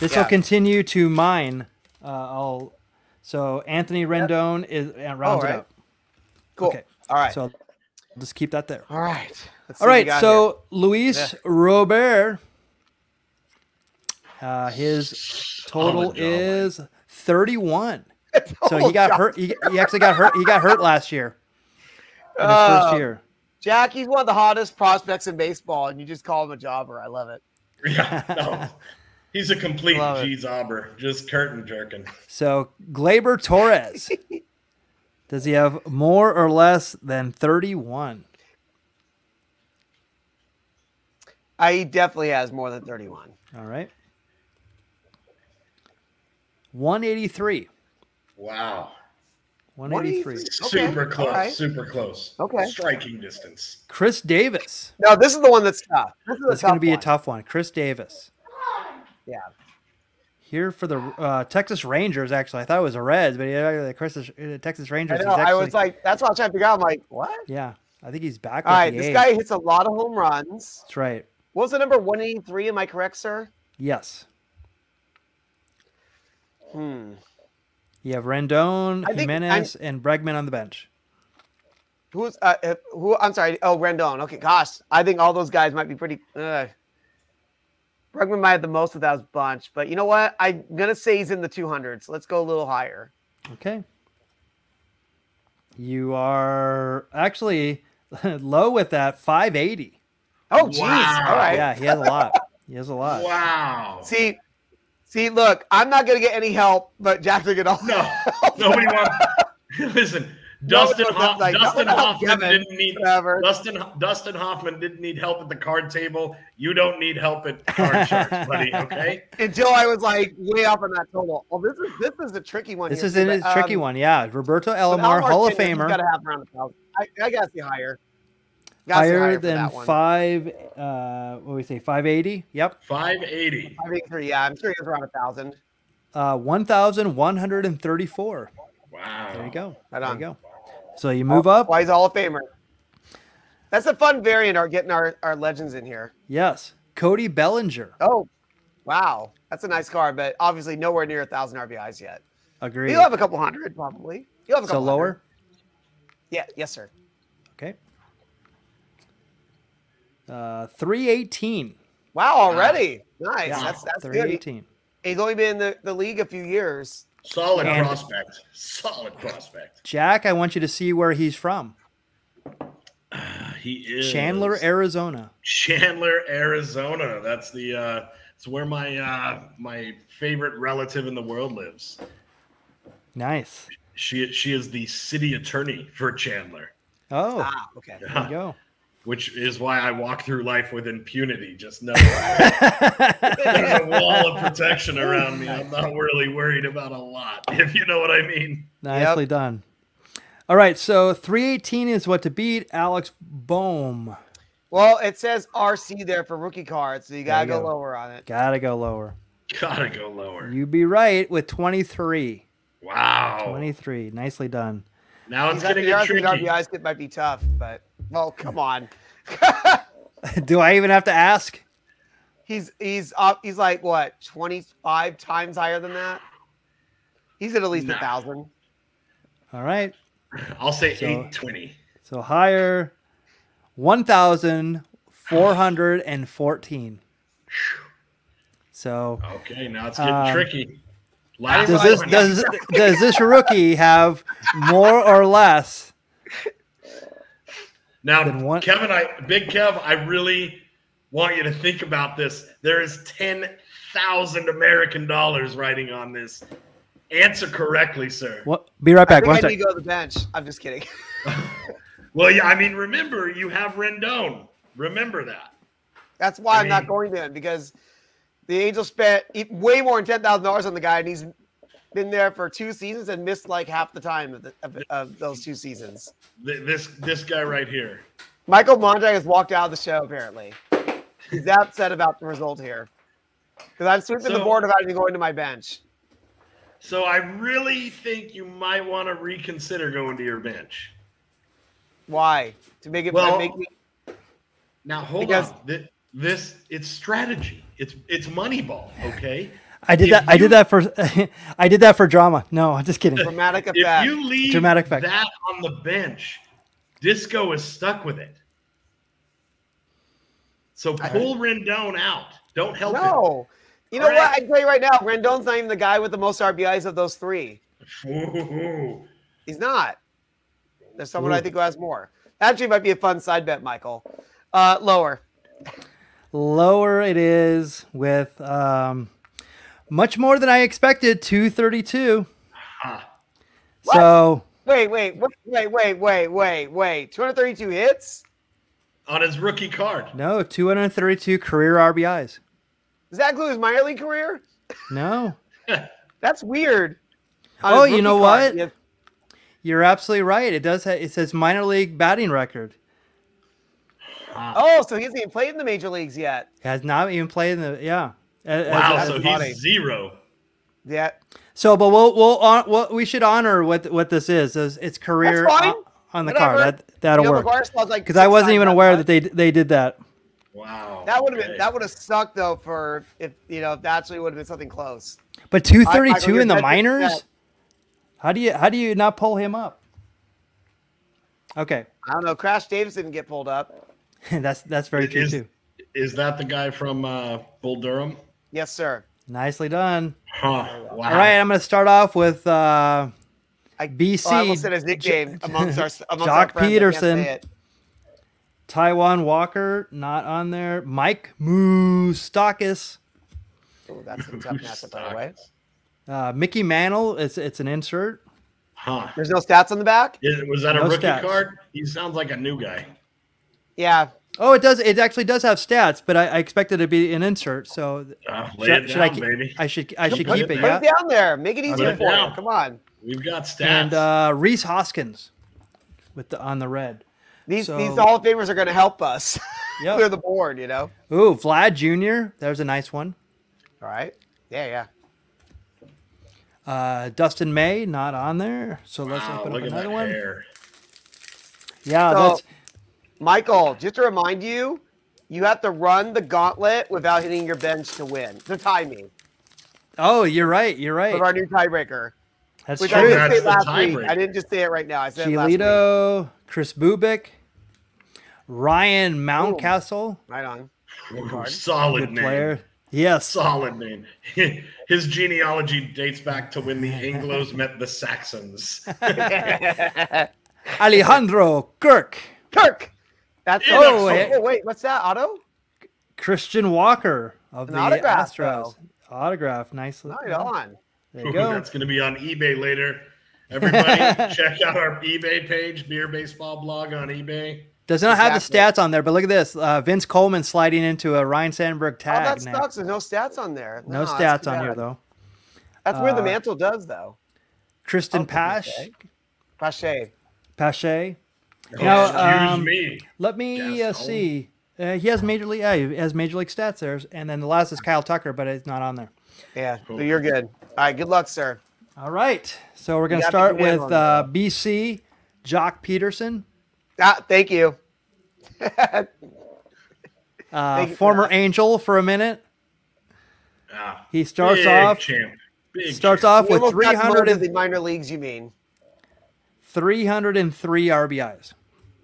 This Yeah. will continue to mine. Uh, I'll. So Anthony Rendon is uh, rounds right. it up. Cool. Okay. All right. So I'll just keep that there. All right. Let's see All what we right, got so Luis Yeah. Robert, uh, his total job, is thirty-one. So Oh, he got hurt. He, he actually got hurt. He got hurt last year. In his Oh. first year. Jack, he's one of the hottest prospects in baseball, and you just call him a jobber. I love it. Yeah, no. He's a complete Love. G Zobber, just curtain jerking. So Gleyber Torres, does he have more or less than thirty-one? I, he definitely has more than 31. All right. One eighty-three. Wow. One eighty-three. Okay, Super close. all right. Super close. Okay. Striking distance. Chris Davis. No, this is the one that's tough. This is a That's going to tough be a tough one. Chris Davis. Yeah. Here for the uh, Texas Rangers, actually. I thought it was a Reds, but yeah, the Chris, uh, Texas I Rangers. know. he's I was like, that's what I was trying to figure out. I'm like, what? yeah, I think he's back. All right, this A's. guy hits a lot of home runs. That's right. What was the number 183? Am I correct, sir? Yes. Hmm. You have Rendon, I Jimenez, and Bregman on the bench. Who's uh, uh, who? I'm sorry. Oh, Rendon. Okay, gosh, I think all those guys might be pretty. Uh, Bregman might have the most of that bunch, but you know what? I'm gonna say he's in the 200s. Let's go a little higher. Okay. You are actually low with that 580. Oh, jeez. Wow. All right. Yeah, he has a lot. He has a lot. Wow. See, see, look, I'm not gonna get any help, but Jack's gonna get all. No, nobody wants. Listen, Dustin, no, no, Hoff, like, Dustin Hoffman Kevin, didn't need Whatever. Dustin Dustin Hoffman didn't need help at the card table. You don't need help at card sharks, buddy. Okay. Until I was like way off on that total. Oh, this is this is a tricky one. This here, is too, a but, tricky um, one. Yeah. Roberto but Alomar, Hall of tenure, he's Famer. Gotta have around a thousand. I, I gotta see higher. Gotta see Higher than five, uh, what do we say, 580? Yep. Five eighty. I think three. Yeah, I'm sure he has around a thousand. Uh, 1,134. Wow. There you go. Right there on. you go. So you move up. Why he's a Hall of Famer. That's a fun variant. Our getting our, our legends in here. Yes. Cody Bellinger. Oh, wow, that's a nice card, but obviously nowhere near a thousand RBIs yet. Agreed. He'll have a couple hundred probably. You'll have a couple. So couple lower. hundred. Yeah. Yes, sir. Okay. Uh, 318. Wow, already nice. Yeah. That's that's good. 318. He's only been in the, the league a few years. Solid And- prospect. Solid prospect. Jack, I want you to see where he's from. He is Chandler, Arizona. Chandler, Arizona. That's the uh it's where my uh my favorite relative in the world lives. Nice. She she is the city attorney for Chandler, Oh, Ah, okay. there you go. Which is why I walk through life with impunity. Just know there's a wall of protection around me. I'm not really worried about a lot, if you know what I mean. Nicely done. All right, so 318 is what to beat. Alec Bohm. Well, it says RC there for rookie cards, so you gotta There you go go. lower on it. Gotta go lower. Gotta go lower. You'd be right with 23. Wow. 23. Nicely done. Now it's Exactly. getting The get RC tricky. RBIs it might be tough, but well, come on. Do I even have to ask? He's he's up. He's like what twenty five times higher than that. He's at at least a Nah. thousand. All right. I'll say So- 820. So higher 1,414. So Okay, now it's getting Um, tricky. Last does this does does this rookie have more or less? Now, then what- Kevin, I Big Kev, I really want you to think about this. There is 10,000 American dollars riding on this. Answer correctly, sir. What? Be right I back. think One I need to go to the bench. I'm just kidding. Well, yeah, I mean, remember, you have Rendon. Remember that. That's why I I'm not going to him because the Angels spent way more than ten thousand dollars on the guy, and he's been there for two seasons and missed like half the time of, the, of, of those two seasons. This this guy right here. Michael Mondrag has walked out of the show. Apparently, he's upset about the result here because I'm sweeping the So- board about even going to my bench. So I really think you might want to reconsider going to your bench. Why? To make it Well, make me Now hold Because- on. Th- This it's strategy. It's it's Moneyball. Okay. I did if that. I did that for. I did that for drama. No, I'm just kidding. dramatic effect. If effect. you leave Dramatic effect. that on the bench, Disco is stuck with it. So pull Rendon out. Don't help no, you know All what? I tell you right now, Rendon's not even the guy with the most RBIs of those three. Ooh. He's not. There's someone Ooh. I think who has more. Actually, might be a fun side bet, Michael. Uh, lower. Lower it is with um, much more than I expected. Two thirty-two. So Wait, wait, wait, wait, wait, wait, wait, wait. 232 hits? on his rookie card. no, two hundred thirty-two career RBIs. Does that include his minor league career? No, That's weird. On Oh, you know card, what? he you're absolutely right. It does. Ha- it says minor league batting record. Ah. Oh, so he hasn't even played in the major leagues yet. Has not even played in the yeah. As- Wow, as- so funny. he's zero. Yeah. So, but we'll we'll hon- what we should honor what what this is. is it's career on, on the Whatever. card. That that'll You know, work. McGuire Slaw's like Because I wasn't even aware much. that they they did that. Wow. That would have been that would have sucked though for if you know if that actually would have been something close. But two Michael, thirty-two you're in the minors. set. How do you how do you not pull him up? Okay, I don't know. Crash Davis didn't get pulled up. that's that's very true too. Is that the guy from uh, Bull Durham? Yes, sir. Nicely done. Huh. Wow. All right, I'm going to start off with uh, I, BC. oh, I almost said his nickname amongst our amongst Joc our friends. Pederson. Taijuan Walker, not on there. Mike Moustakas, Oh, that's a tough matchup, by the way. uh, Mickey Mantle. It's it's an insert. Huh. There's no stats on the back. Is- was that a No rookie stats. card? He sounds like a new guy. Yeah, Oh, it does. It actually does have stats, but I, I expected it to be an insert. So Uh, lay should, it should I keep? baby. I should I should Put keep it it. put Yeah. it down there. Make it easier for down. him. Come on. We've got stats. And uh, Rhys Hoskins with the on the red. These So- these Hall of Famers are going to help us Yep. clear the board. You know. Ooh, Vlad Jr. There's a nice one. All right. Yeah, yeah. Uh, Dustin May not on there. So let's wow, open up another one. hair. Yeah, So- that's Michael, just to remind you, you have to run the gauntlet without hitting your bench to win. The timing Oh, you're right. You're right. of our new tiebreaker, That's which I true. didn't That's say the last week. tiebreaker. I didn't just say it right now. I said it last week. Giolito, Kris Bubic, Ryan Mountcastle, Right on. Ooh, solid good name. player. Yes. Solid name. His genealogy dates back to when the Anglos met the Saxons. Alejandro Kirk, Kirk. That's Yeah, oh, that's- wait, wait, what's that? Otto? Christian Walker of An the autograph, Astros. Autograph, nicely. Right on. There you go. That's going to be on eBay later. Everybody, check out our eBay page, Beer Baseball Blog on eBay. Does not have the stats on there, but look at this. Uh, Vince Coleman sliding into a Ryne Sandberg Oh, tag. that now. sucks. There's no stats on there. No, that's stats on here though. That's where the Uh, mantle does though. Tristan Oh, Pash, okay. Pache. Pache. Oh, Now, um, me. Let me uh, see. Uh, he has major league. Yeah, he has major league stats there, and then the last is Kyle Tucker, but it's not on there. Yeah, Cool. so you're good. All right, good luck, sir. All right, so we're gonna start with uh, BC Joc Pederson, Ah, thank you. uh, Thank you former that. Angel for a minute. Ah, He starts off Champ. Big starts champ. off You with 300 moved to and, the minor leagues. You mean 303 RBIs.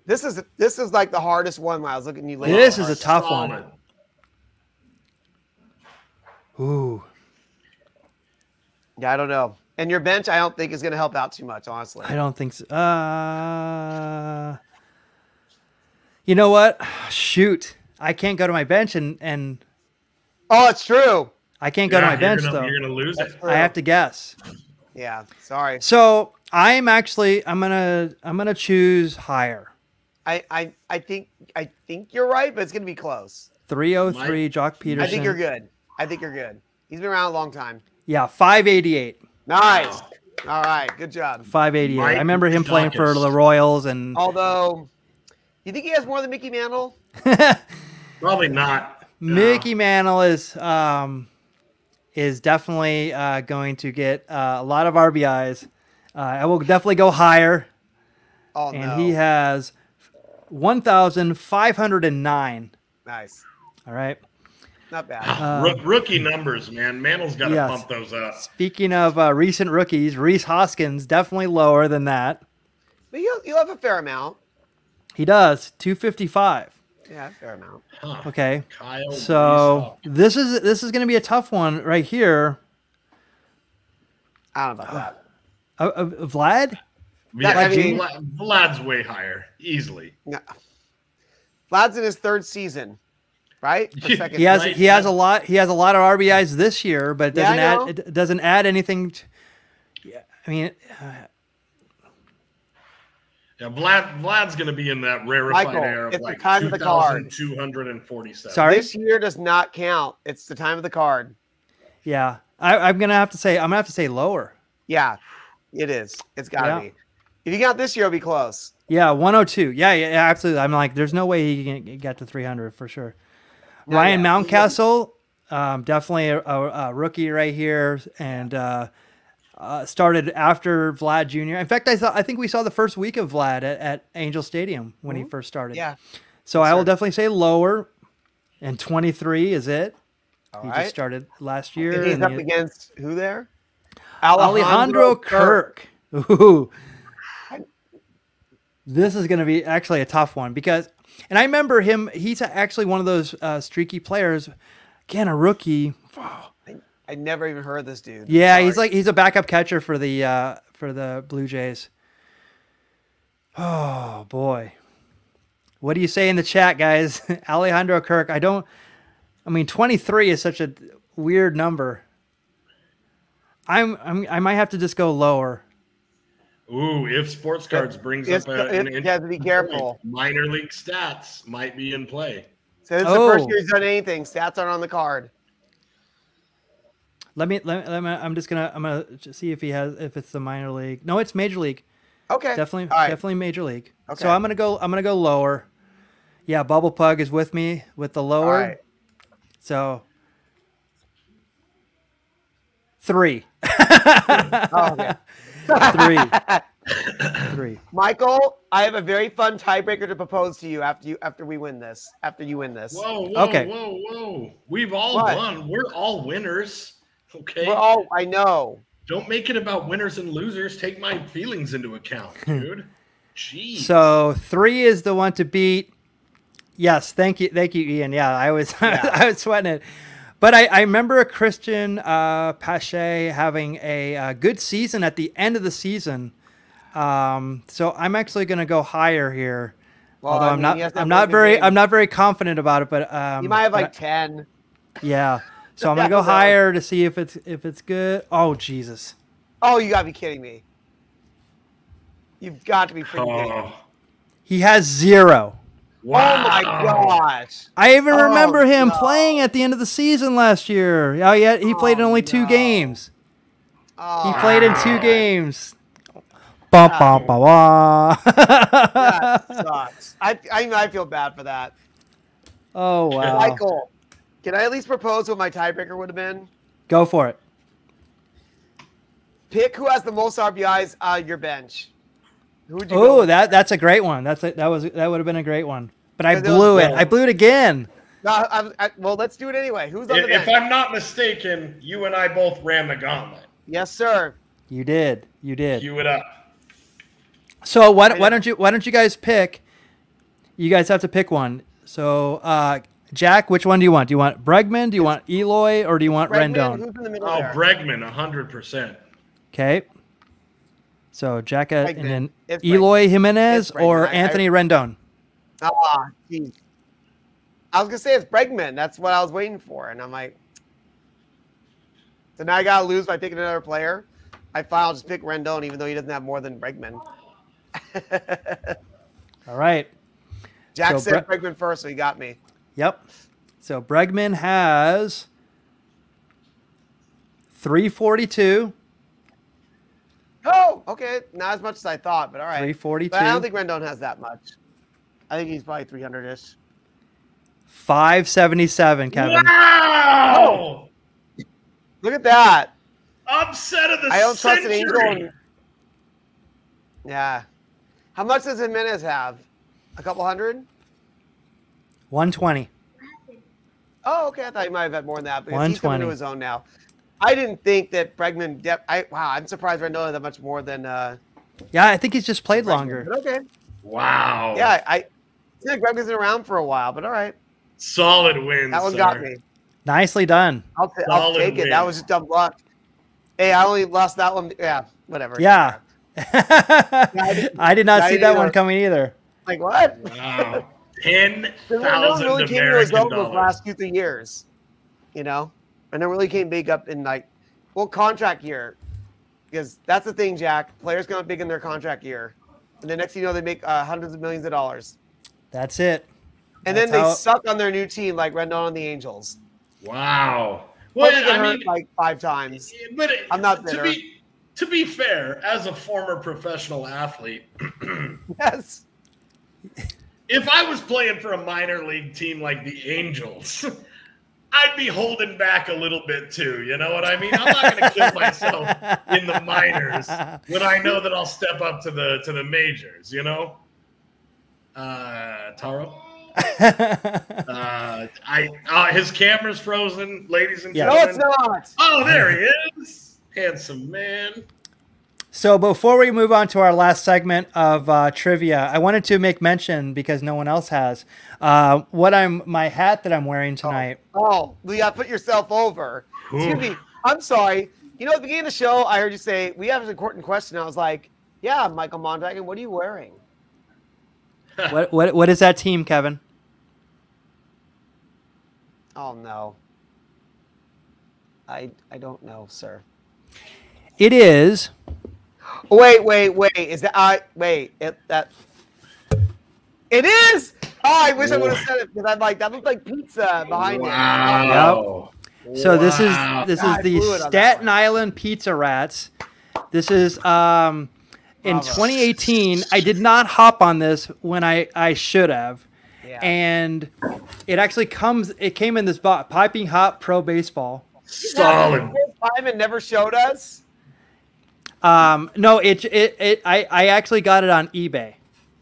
this is this is like the hardest one. When I was looking at you later. This is a tough one. Solid. Ooh, Yeah, I don't know. And your bench, I don't think is going to help out too much, honestly. I don't think so. Uh, you know what? Shoot, I can't go to my bench and and Oh, it's true. I can't go to my bench gonna, though. You're gonna lose it. I have to guess. Yeah, sorry. So I'm actually I'm gonna I'm gonna choose higher. I, I, I think I think you're right, but it's going to be close. 303 Joc Pederson. I think you're good. I think you're good. He's been around a long time. Yeah, 588. Nice. All right, good job. 588. I remember him playing for the Royals and Although, you think he has more than Mickey Mantle? Probably not. Mickey Mantle is um is definitely uh, going to get uh, a lot of RBIs. Uh, I will definitely go higher, Oh and no. he has 1,509. nice. All right. Not bad. Uh, Rook- rookie numbers, man. Mantle's got to yes. pump those up. Speaking of uh, recent rookies, Rhys Hoskins definitely lower than that. but you'll, you'll have a fair amount. He does 255. Yeah, fair amount. Huh. Okay. Kyle. So Rhys. this is this is going to be a tough one right here. I don't know about that. Uh, uh, Vlad, Yeah, I mean- Vlad- Vlad's way higher, easily. No. Vlad's in his third season, right? Or Yeah. second. he has Right, he has a lot he has a lot of RBIs this year, but it doesn't add it doesn't add anything. To, yeah, I mean, Yeah, Vlad. Vlad's going to be in that rarefied Michael, air of it's the like time of the card. 2,247. sorry. This year does not count. It's the time of the card. Yeah, I, I'm gonna have to say I'm gonna have to say lower. Yeah, it is. It's got to Yeah. be. If you count this year, it'll be close. Yeah, 102. Yeah, yeah, yeah, absolutely. I'm like, there's no way he can get to 300 for sure. Ryan. Mountcastle, um, definitely a, a, a rookie right here, and uh, uh, started after Vlad Jr. In fact, I thought I think we saw the first week of Vlad at, at Angel Stadium when he first started. Mm-hmm. Yeah. So I will definitely say lower, and 23 is it. All he right. just started last year. And he's and up he- against who there? Alejandro Kirk. Ooh. This is going to be actually a tough one because, and I remember him. He's actually one of those uh, streaky players. Again, a rookie. Wow. I never even heard of this dude. Yeah, Sorry. he's like he's a backup catcher for the uh, for the Blue Jays. Oh boy, what do you say in the chat, guys? Alejandro Kirk. I don't. I mean, twenty three is such a weird number. I'm, I'm I might have to just go lower. Ooh, if Sports Cards brings It's- up a, it- an you have to be careful. minor league stats might be in play. So this is the oh. first Oh. year he's done anything. Stats aren't on the card. Let me, let me, let me I'm just gonna I'm gonna see if he has if it's the minor league. No, it's major league. Okay. Definitely All right. definitely major league. Okay. So I'm gonna go I'm gonna go lower. Yeah, Bubble Pug is with me with the lower. right. So three. Oh, okay. three. three. Michael, I have a very fun tiebreaker to propose to you after you after we win this. After you win this. Whoa, whoa, Okay. whoa, whoa. We've all What? won. We're all winners. Okay. We're all I know. Don't make it about winners and losers. Take my feelings into account, hmm. dude. Jeez. So three is the one to beat. Yes, thank you, thank you, Ian. Yeah, I was Yeah. I was sweating it. But I, I remember a Cristian uh, Pache having a, uh good season at the end of the season. Um, so I'm actually going to go higher here. Well, Although I I'm mean, not, he has to I'm not very, game. I'm not very confident about it. But um, You might have but like ten. Yeah. So I'm gonna go higher to see if it's if it's good. Oh Jesus! Oh, you gotta be kidding me. You've got to be freaking kidding. me. Oh, He has zero. Wow. Oh my gosh. I even Oh, remember him no. playing at the end of the season last year. Oh yeah, he oh, played in Oh, only two no. games. Oh, He played in two games. Ba, ba, ba, ba. that sucks. I, I I feel bad for that. oh wow. Michael, can I at least propose what my tiebreaker would have been? Go for it. Pick who has the most RBIs on your bench. Who would you go Oh, that that's a great one. That's a, that was that would have been a great one. But I Yeah, that was blew it. I blew it again. No, I'm, I, well, let's do it anyway. Who's on If, the bench? if I'm not mistaken, you and I both ran the gauntlet. yes, sir. You did. You did. Cue it up. So why, why don't you why don't you guys pick? You guys have to pick one. So uh, Jack, which one do you want? Do you want Bregman? Do you want Eloy? Or do you want Bregman, Rendon? Who's in the middle Oh, there? Bregman, hundred percent. Okay. So Jack uh, and then It's Eloy Jimenez It's Bregman. or I- I- Anthony Rendon. Ah, geez. I was gonna say it's Bregman. That's what I was waiting for, and I'm like, so now I gotta lose by picking another player. I finally just pick Rendon, even though he doesn't have more than Bregman. All right. Jack So said Bre- Bregman first, so he got me. Yep. So Bregman has 342. Oh, okay, not as much as I thought, but all right. 342. But I don't think Rendon has that much. I think he's probably 300 ish. 577, Kevin. Wow! Look at that. Upset of the I don't trust an century. angel. And... Yeah. How much does Jimenez have? A couple hundred? 120. Oh, okay. I thought he might have had more than that because he's coming to his own now. I didn't think that Bregman. Dep- I wow. I'm surprised Rendon had that much more than. Uh, Yeah, I think he's just played Bregman, longer. But okay. Wow. Yeah, I. Yeah, Bregman's been around for a while, but all right. Solid win. That one sir. got me. Nicely done. I'll, t- I'll Solid take it. That was just dumb luck. Hey, I only lost that one. Yeah, whatever. Yeah. didn't- I did not see didn't that one coming either. Like what? Wow. Ten Because Rendon thousand really came to his American own those last two three years. You know, and it really came big up in like, well, contract year, because that's the thing, Jack. Players come up big in their contract year, and the next thing you know, they make uh, hundreds of millions of dollars, That's it. and That's then they how- suck on their new team like Rendon and the Angels. Wow. Well, Well, they get I hurt mean, like five times. but it- I'm not to be to be fair, as a former professional athlete, Yes. if I was playing for a minor league team like the Angels, I'd be holding back a little bit too. You know what I mean? I'm not going to kill myself in the minors when I know that I'll step up to the to the majors. You know, uh, Taro. Uh, I uh, his camera's frozen, ladies and Yeah. No, gentlemen. it's not. Oh, there he is, handsome man. So before we move on to our last segment of uh, trivia, I wanted to make mention because no one else has uh, what I'm my hat that I'm wearing tonight. Oh, you got put yourself over. Excuse me. I'm sorry. You know, at the beginning of the show, I heard you say we have an important question. I was like, "Yeah, Michael Mondragon, what are you wearing?" What what what is that team, Kevin? Oh no. I I don't know, sir. It is Oh, wait, wait, wait. Is that I wait, it that it is? Oh, I wish I would have said it because I'm like that looked like pizza behind Wow. so this is this God, is the blew it on that Staten. Island Pizza Rats. This is um in Bravo. 2018. I did not hop on this when I I should have. Yeah. And it actually comes it came in this box, Piping Hot Pro Baseball. solid. time and never showed us. Um, no, it, it, it, I, I actually got it on eBay.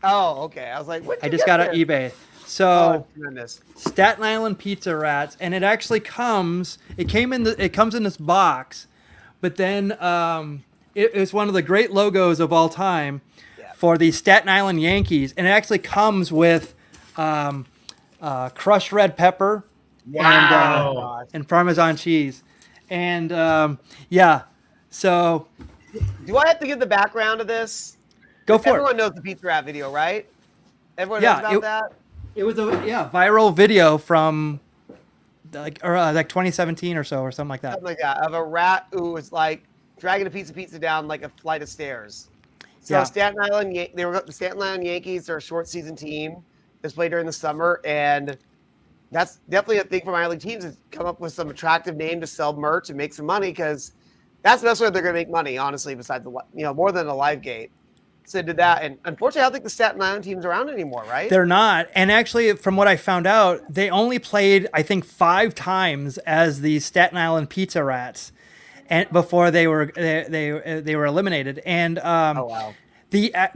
Oh, okay. I was like, what? I just got it on eBay. So Oh. Staten Island Pizza Rats, and it actually comes. It came in the. It comes in this box, but then um, it is one of the great logos of all time Yeah. for the Staten Island Yankees, and it actually comes with um, uh, crushed red pepper Wow. God. and Parmesan cheese, and um, yeah. So Do I have to give the background of this? go for Everyone it. Everyone knows the Pizza Rat video, right? Everyone Yeah, knows about it- that. It was a yeah viral video from like or uh, like 2017 or so or something like that. Something like that of a rat who was like dragging a piece of pizza down like a flight of stairs. So Yeah. Staten Island, they were the Staten Island Yankees are a short season team that's played during the summer, and that's definitely a thing for minor league teams is come up with some attractive name to sell merch and make some money because that's the best way they're going to make money, honestly. Besides the you know more than a live gate, so did that, and unfortunately, I don't think the Staten Island team's around anymore, right? They're not. And actually, from what I found out, they only played, I think, five times as the Staten Island Pizza Rats, and before they were they they, they were eliminated. And um, oh wow. the uh,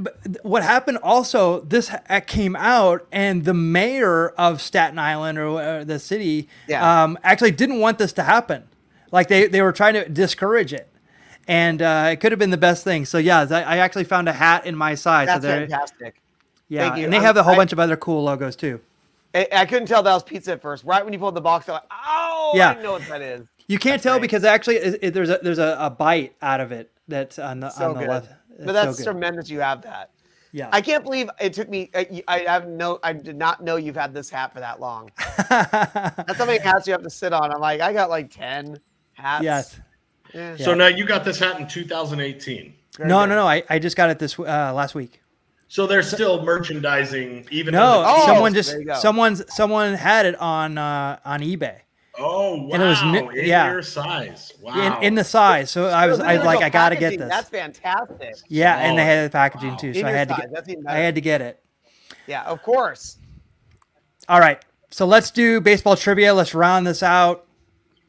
what happened also this ha- came out and the mayor of Staten Island or uh, the city Yeah. um, actually didn't want this to happen like they, they were trying to discourage it and uh, it could have been the best thing so yeah I, actually found a hat in my size That's so fantastic. yeah Thank you. and they I'm- have a whole I- bunch of other cool logos too I, I couldn't tell that was pizza at first. Right when you pulled the box, I'm like, oh, Yeah. I didn't know what that is. you can't That's tell because actually it, it- there's a there's a, a bite out of it that's on the So on the good. left But that's so tremendous. You have that. yeah I can't believe it took me. I, I have no. I did not know you've had this hat for that long. That's how many hats you have to sit on. I'm like, I got like ten hats. yes Yeah. So now you got this hat in 2018. Very no good. no no I, I just got it this uh, last week So they're still merchandising even. No, the- Oh, someone just you someone's someone had it on uh, on eBay Oh wow! and it was new- in yeah. your size. Wow. in, in the size. So I was I was like I got to get this. That's fantastic. yeah, and they Oh, had the packaging wow. too, In so I your had to get I had to get it. Yeah, of course. All right, so let's do baseball trivia. Let's round this out.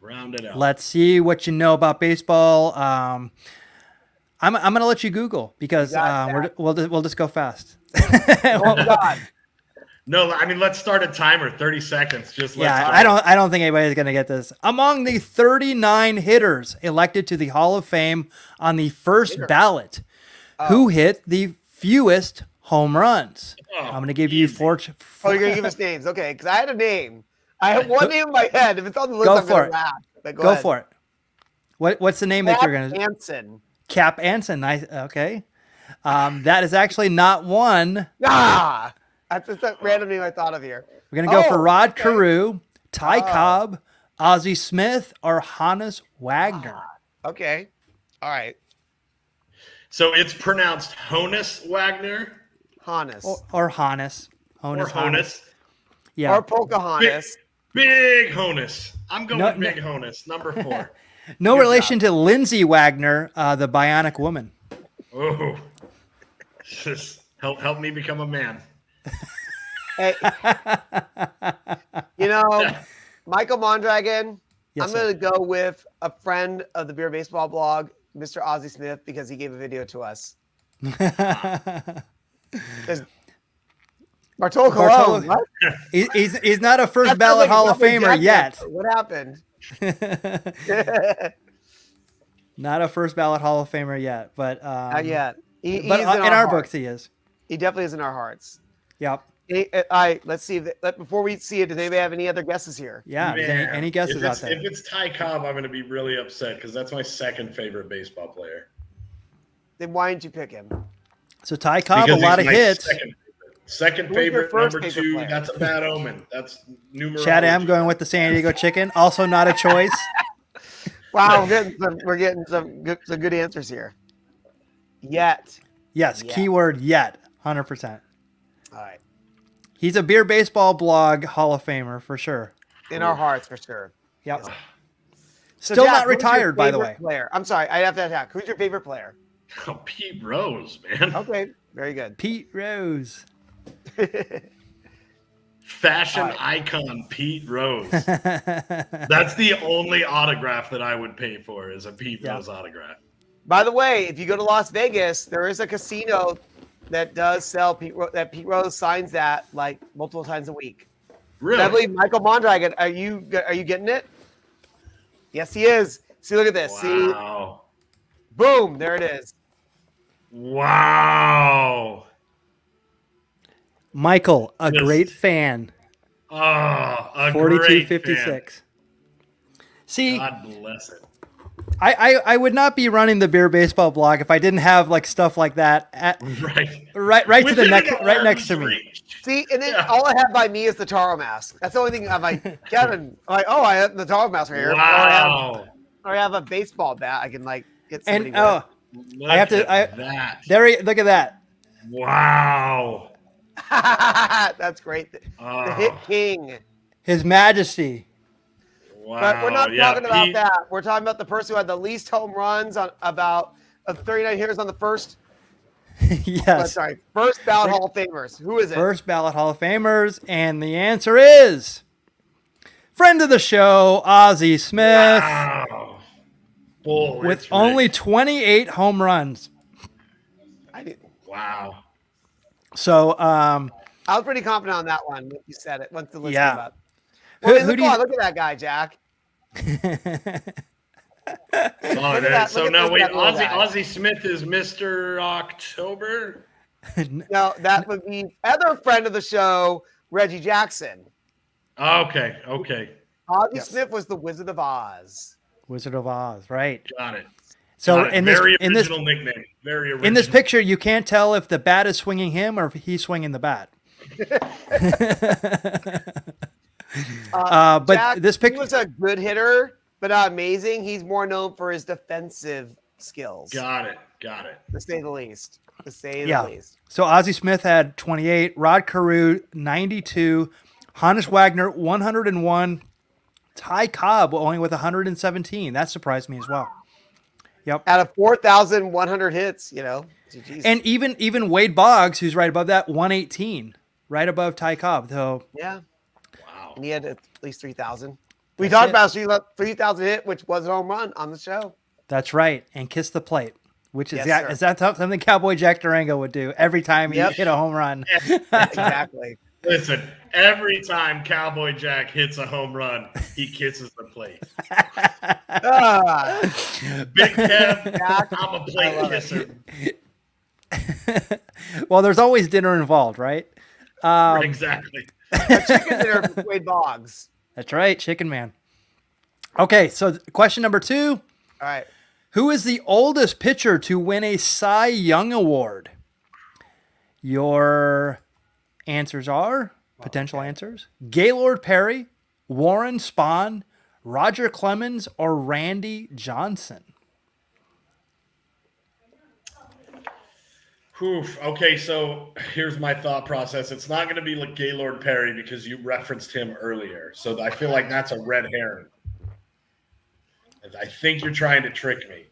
Round it out. Let's see what you know about baseball. Um, I'm I'm gonna let you Google because You um, we're, we'll just, we'll just go fast. Oh no, I mean let's start a timer. 30 seconds. Just let's Yeah, I don't. I don't think anybody's gonna get this. Among the 39 hitters elected to the Hall of Fame on the first Hitter. ballot, who hit the fewest home runs? Oh, I'm gonna give you easy. four. Oh, you're gonna give us names, okay? Because I had a name. I have one name in my head. If it's on the list, Go I'm for gonna it. laugh. But go, Go for it. What What's the name that you're gonna? Cap Anson. Cap Anson. Nice. Okay. Um, that is actually not one. Ah, that's just a random name I thought of here. We're gonna go Oh, for Rod okay. Carew, Ty Oh. Cobb, Ozzie Smith, or Hannes Wagner. Okay. All right. So it's pronounced Honus Wagner Honus. Or, or Hannes. or Honus. Honus. Yeah. Or Pocahontas. Big Honus. I'm going No, with Big Honus, number four. No Good relation to Lindsay Wagner, uh, the Bionic Woman. oh, just help help me become a man. Hey, you know, Michael Mondragon. Yes, I'm going to go with a friend of the Beer Baseball blog, Mr. Ozzie Smith, because he gave a video to us. Because Bartolo Bartolo- Colon. What? He- he's, he's not a first That ballot like Hall of Famer Jack yet. What happened? not a first ballot Hall of Famer yet, but um, Not yet. He, But he's uh, in, our, hearts. books, he is. he definitely is in our hearts. Yep. Hey, uh, all right, let's see. If let, before we see it, does anybody have any other guesses here? Yeah. Any, any guesses if out it's, there? If it's Ty Cobb, I'm going to be really upset because that's my second favorite baseball player. Then why didn't you pick him? So Ty Cobb, Because a lot of hits. Second favorite, second Who's favorite number favorite two. player? That's a bad omen. That's numerology. Chad M going with the San Diego Chicken, also not a choice. Wow, we're getting some, we're getting some good, some good answers here. Yet, Yes, Yeah. keyword yet, hundred percent. all right, He's a beer baseball blog Hall of Famer for sure. in our hearts for sure. Yep. So, Still Jack, not retired, by the way. Player, I'm sorry, I have to attack. Who's your favorite player? Oh, Pete Rose, man. Okay, very good. Pete Rose. Fashion right. icon Pete Rose. That's the only autograph that I would pay for is a Pete Yeah. Rose autograph. By the way, if you go to Las Vegas, there is a casino that does sell Pete Ro- that Pete Rose signs that like multiple times a week. Really? I believe Michael Mondragon. Are you are you getting it? Yes, he is. See, look at this. See, boom, there it is. Wow. Michael, a Yes. great fan. Oh, a great fan. Forty-two fifty-six. See, God bless it. I, I I would not be running the beer baseball blog if I didn't have like stuff like that at Right. right right to the Within neck right next to me. reach. See, and then Yeah. all I have by me is the Taro mask. That's the only thing I'm like, Kevin. I'm like, oh, I have the Taro mask right here. Or, I have, Wow. or I have a baseball bat. I can like get somebody And with. oh, Look I have to- I- that. There, look at that. Wow. That's great. The, the hit king. His Majesty. wow. But we're not Yeah, talking about Pete- that. We're talking about the person who had the least home runs on about of 39 hitters on the first. oh, yes. sorry, first ballot Hall of Famers. Who is it? First ballot Hall of Famers, and the answer is friend of the show, Ozzie Smith, Wow. Bull, with only rigged. 28 home runs. I, did- Wow. So, um, I was pretty confident on that one. when You said it once the list Yeah. came up. Who- Well, who look, you- on, look at that guy, Jack. Oh, that- that- so look now wait, at that little Ozzie. Ozzie Smith is Mr. October. No, that would be other friend of the show, Reggie Jackson. Okay, okay, Ozzie Yes. Smith was the Wizard of Oz. Wizard of Oz, right? got it. So Got in this very in this nickname. Very original. in this picture, you can't tell if the bat is swinging him or if he's swinging the bat. Uh, but Jack, this picture, was a good hitter, but not amazing. He's more known for his defensive skills, Got it. Got it. to say the least. To say Yeah. the least. so Ozzie Smith had 28, Rod Carew 92, Hannes Wagner 101, Ty Cobb only with 117. That surprised me as well. Yep. Out of 4,100 hits, you know. Jeez. And even even Wade Boggs, who's right above that, 118, right above Ty Cobb. So yeah, Wow. and he had at least 3,000. We talked it. about three 3,000 hit, which was a home run on the show. that's right. And kiss the plate, which is Yes, that sir. is that something Cowboy Jack Durango would do every time he Yep. hit a home run. exactly. Listen, every time Cowboy Jack hits a home run, he kisses the plate. Ah, Big Kev, I'm a I plate kisser. well, there's always dinner involved, right? Um, exactly. chicken dinner with Wade Boggs. That's right, Chicken Man. Okay, so question number two All right. Who is the oldest pitcher to win a Cy Young Award? Your answers are potential answers Gaylord Perry, Warren Spahn, Roger Clemens, or Randy Johnson. Oof. Okay, so here's my thought process. It's not going to be like Gaylord Perry because you referenced him earlier. So I feel like that's a red herring. I think you're trying to trick me.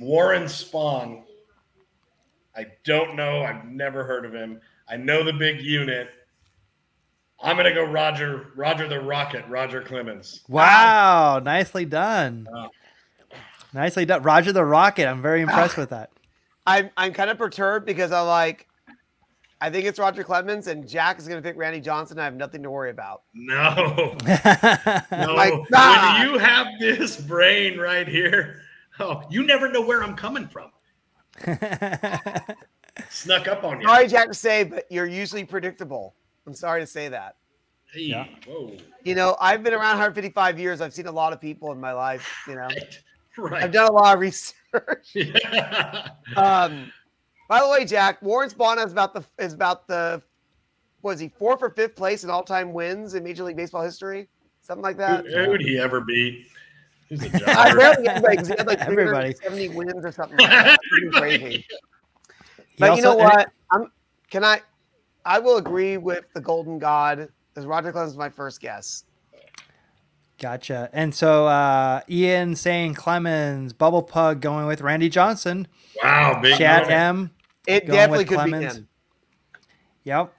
Warren Spahn. I don't know. I've never heard of him. I know the big unit. I'm gonna go Roger, Roger the Rocket, Roger Clemens. Wow, nicely done. Wow. Nicely done. Roger the Rocket. I'm very impressed ah. with that. I'm I'm kind of perturbed because I'm like, I think it's Roger Clemens and Jack is going to pick Randy Johnson. I have nothing to worry about. No, no. My God. When you have this brain right here, oh, you never know where I'm coming from. Snuck up on you. Sorry, Jack, to say, but you're usually predictable. I'm sorry to say that. Hey, Yeah. Whoa. You know, I've been around 155 years. I've seen a lot of people in my life. You know, Right. Right. I've done a lot of research. Yeah. Um, by the way, Jack, Warren Spahn is about the is about the was he fourth or fifth place in all time wins in Major League Baseball history, something like that. Who, who would he ever beat? He's a I jobber. barely had like, he had like Everybody. 70 wins or something. Like that. Pretty crazy. Everybody. He But you know what? I'm can I I will agree with the Golden God because Roger Clemens is my first guess. Gotcha. And so uh, Ian saying Clemens, Bubble Pug going with Randy Johnson, Wow, big Chad moment. M. It definitely could Clemens. be him. Yep.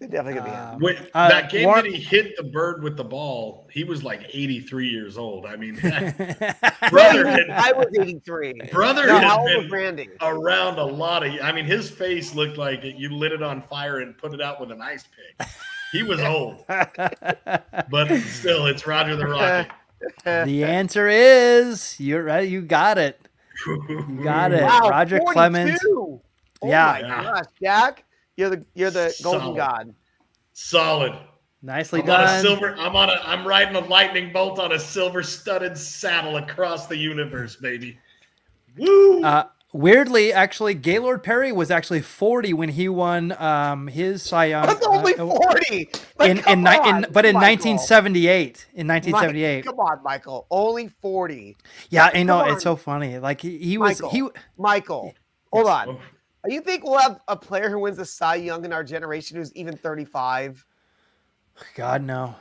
It definitely could be. Um, When, Uh, that game Warren- that he hit the bird with the ball, he was like 83 years old. I mean, Brother, brother had, I was 83. brother No, had how old been Randy? around a lot of. I mean, his face looked like you lit it on fire and put it out with an ice pick. He was old, but still, it's Roger the Rocket. the answer is you're right. You got it. You got it. Wow, Roger 42. Clemens. Oh Yeah. my Yeah. gosh, Jack, you're the you're the golden god. Solid. Nicely I'm on a done. silver. I'm on a. I'm riding a lightning bolt on a silver-studded saddle across the universe, baby. Woo! Uh, Weirdly, actually, Gaylord Perry was actually 40 when he won um, his Cy Young. That's only uh, 40. Like, in, come in, ni- in, but in Michael. 1978, in Mike, 1978, come on, Michael. Only 40. yeah, I know it's so funny. Like he, he was, Michael. he, Michael, hold on. You think we'll have a player who wins the Cy Young in our generation who's even 35? God no,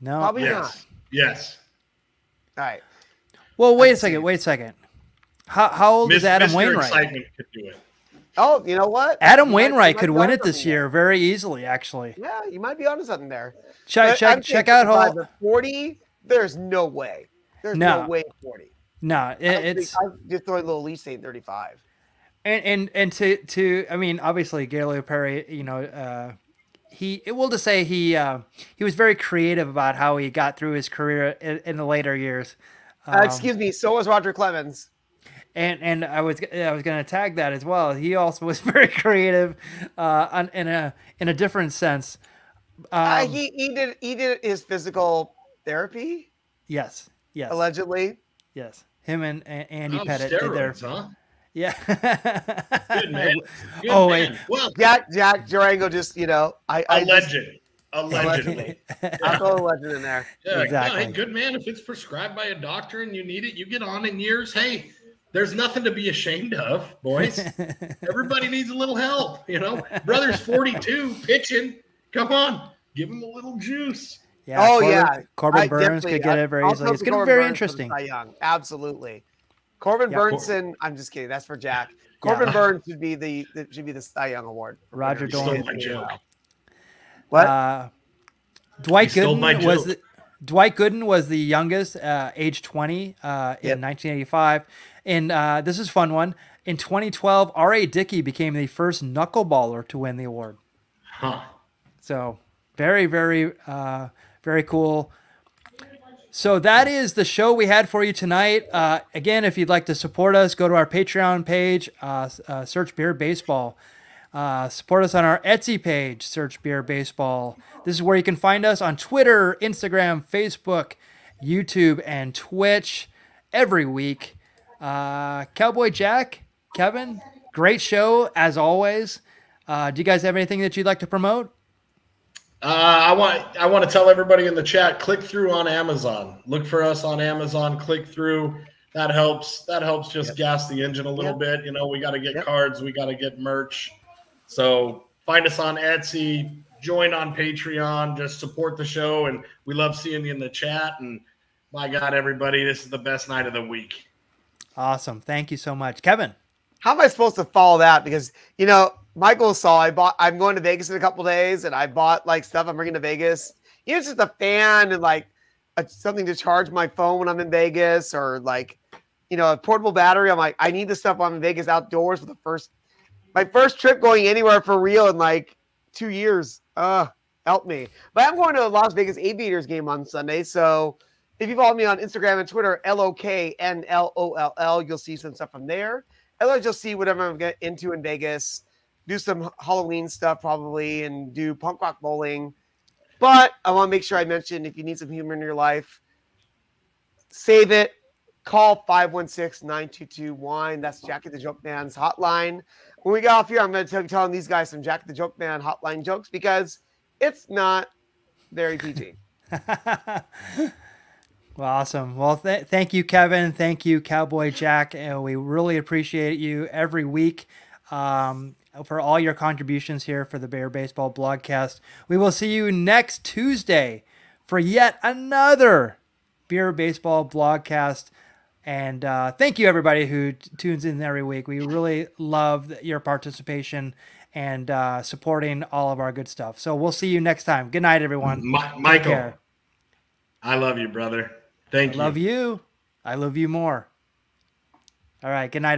no. Probably not. yes. Yes. All right. Well, wait a Let's second. see. Wait a second. How, how old Miss- is Adam Mr. Wainwright? Excitement could do it. Oh, you know what? Adam You Wainwright might could win it this something there. year very easily. Actually, Yeah, you might be onto something there. check But check I'm check out 55, how. but 40. There's no way. There's No. no, way 40. No, it, don't think- it's I'm just throwing a little least saying 35. And and and to to I mean, obviously, Gaylord Perry. You know, uh, he we'll just say he uh, he was very creative about how he got through his career in, in the later years. Uh, Um, excuse me. So was Roger Clemens. and and I was I was going to tag that as well. He also was very creative, uh, on, in a in a different sense. Uh, Um, he he did he did his physical therapy yes, yes, allegedly. yes. Him and, and Andy Oh, Pettitte did their steroids, huh? Yeah. Good man. Good Oh, man. wait. Well, Jack Jack Durango just you know I I just, alleged. Allegedly. I'll throw a legend in there. Yeah, Exactly. no, hey, good man. If it's prescribed by a doctor and you need it, you get on in years. Hey, there's nothing to be ashamed of, boys. Everybody needs a little help. You know, brother's 42, pitching. Come on, give him a little juice. Yeah, Oh, Corbin, yeah. Corbin I Burnes could get I- it very I'll easily. It's going to be very Burnes interesting. Young. Absolutely. Corbin Yeah. Burnson. I'm just kidding. That's for Jack. Yeah. Corbin Burnes should be the, the should be the Cy Young award. Roger winner. Stole Dorn. my joke. What? Uh, Dwight You Gooden was the, Dwight Gooden was the youngest, uh, age 20 uh, in Yep. 1985. And uh, this is a fun one. In 2012, R.A. Dickey became the first knuckleballer to win the award. Huh. So very, very, uh, very cool. So that is the show we had for you tonight. Uh, again, if you'd like to support us, go to our Patreon page, uh, uh, search Beer Baseball. Uh, support us on our Etsy page, search Beer Baseball. This is where you can find us on Twitter, Instagram, Facebook, YouTube, and Twitch every week. Uh, Cowboy Jack, Kevin, great show as always. Uh, do you guys have anything that you'd like to promote? Uh, I want I want to tell everybody in the chat click through on Amazon. Look for us on Amazon. Click through. That helps. That helps just gas the engine a little Yep. bit. You know, we got to get Yep. cards. We got to get merch. So find us on Etsy. Join on Patreon. Just support the show, and we love seeing you in the chat. And my God, everybody, this is the best night of the week. Awesome. Thank you so much. Kevin. How am I supposed to follow that? Because you know, Michael saw I bought. I'm going to Vegas in a couple days, and I bought like stuff I'm bringing to Vegas. You know, it's just a fan and like a, something to charge my phone when I'm in Vegas, or like you know, a portable battery. I'm like, I need this stuff when I'm in Vegas outdoors for the first my first trip going anywhere for real in like two years. Uh, help me. But I'm going to a Las Vegas Aviators game on Sunday, so. If you follow me on Instagram and Twitter, L O K N L O L L, you'll see some stuff from there. Otherwise, you'll see whatever I'm into in Vegas. Do some Halloween stuff probably, and do punk rock bowling. But I want to make sure I mention if you need some humor in your life, save it. Call 516-922-WINE. That's Jackie the Joke Man's hotline. When we get off here, I'm going to tell telling these guys some Jackie the Joke Man hotline jokes because it's not very PG. Well, awesome. Well, th- thank you, Kevin. Thank you, Cowboy Jack. And we really appreciate you every week um, for all your contributions here for the Beer Baseball Blogcast. We will see you next Tuesday for yet another Beer Baseball Blogcast. And uh, thank you, everybody who t- tunes in every week. We really love your participation and uh, supporting all of our good stuff. So we'll see you next time. Good night, everyone. Mi- Michael. I love you, brother. Thank you. Love you. I love you more. All right. Good night.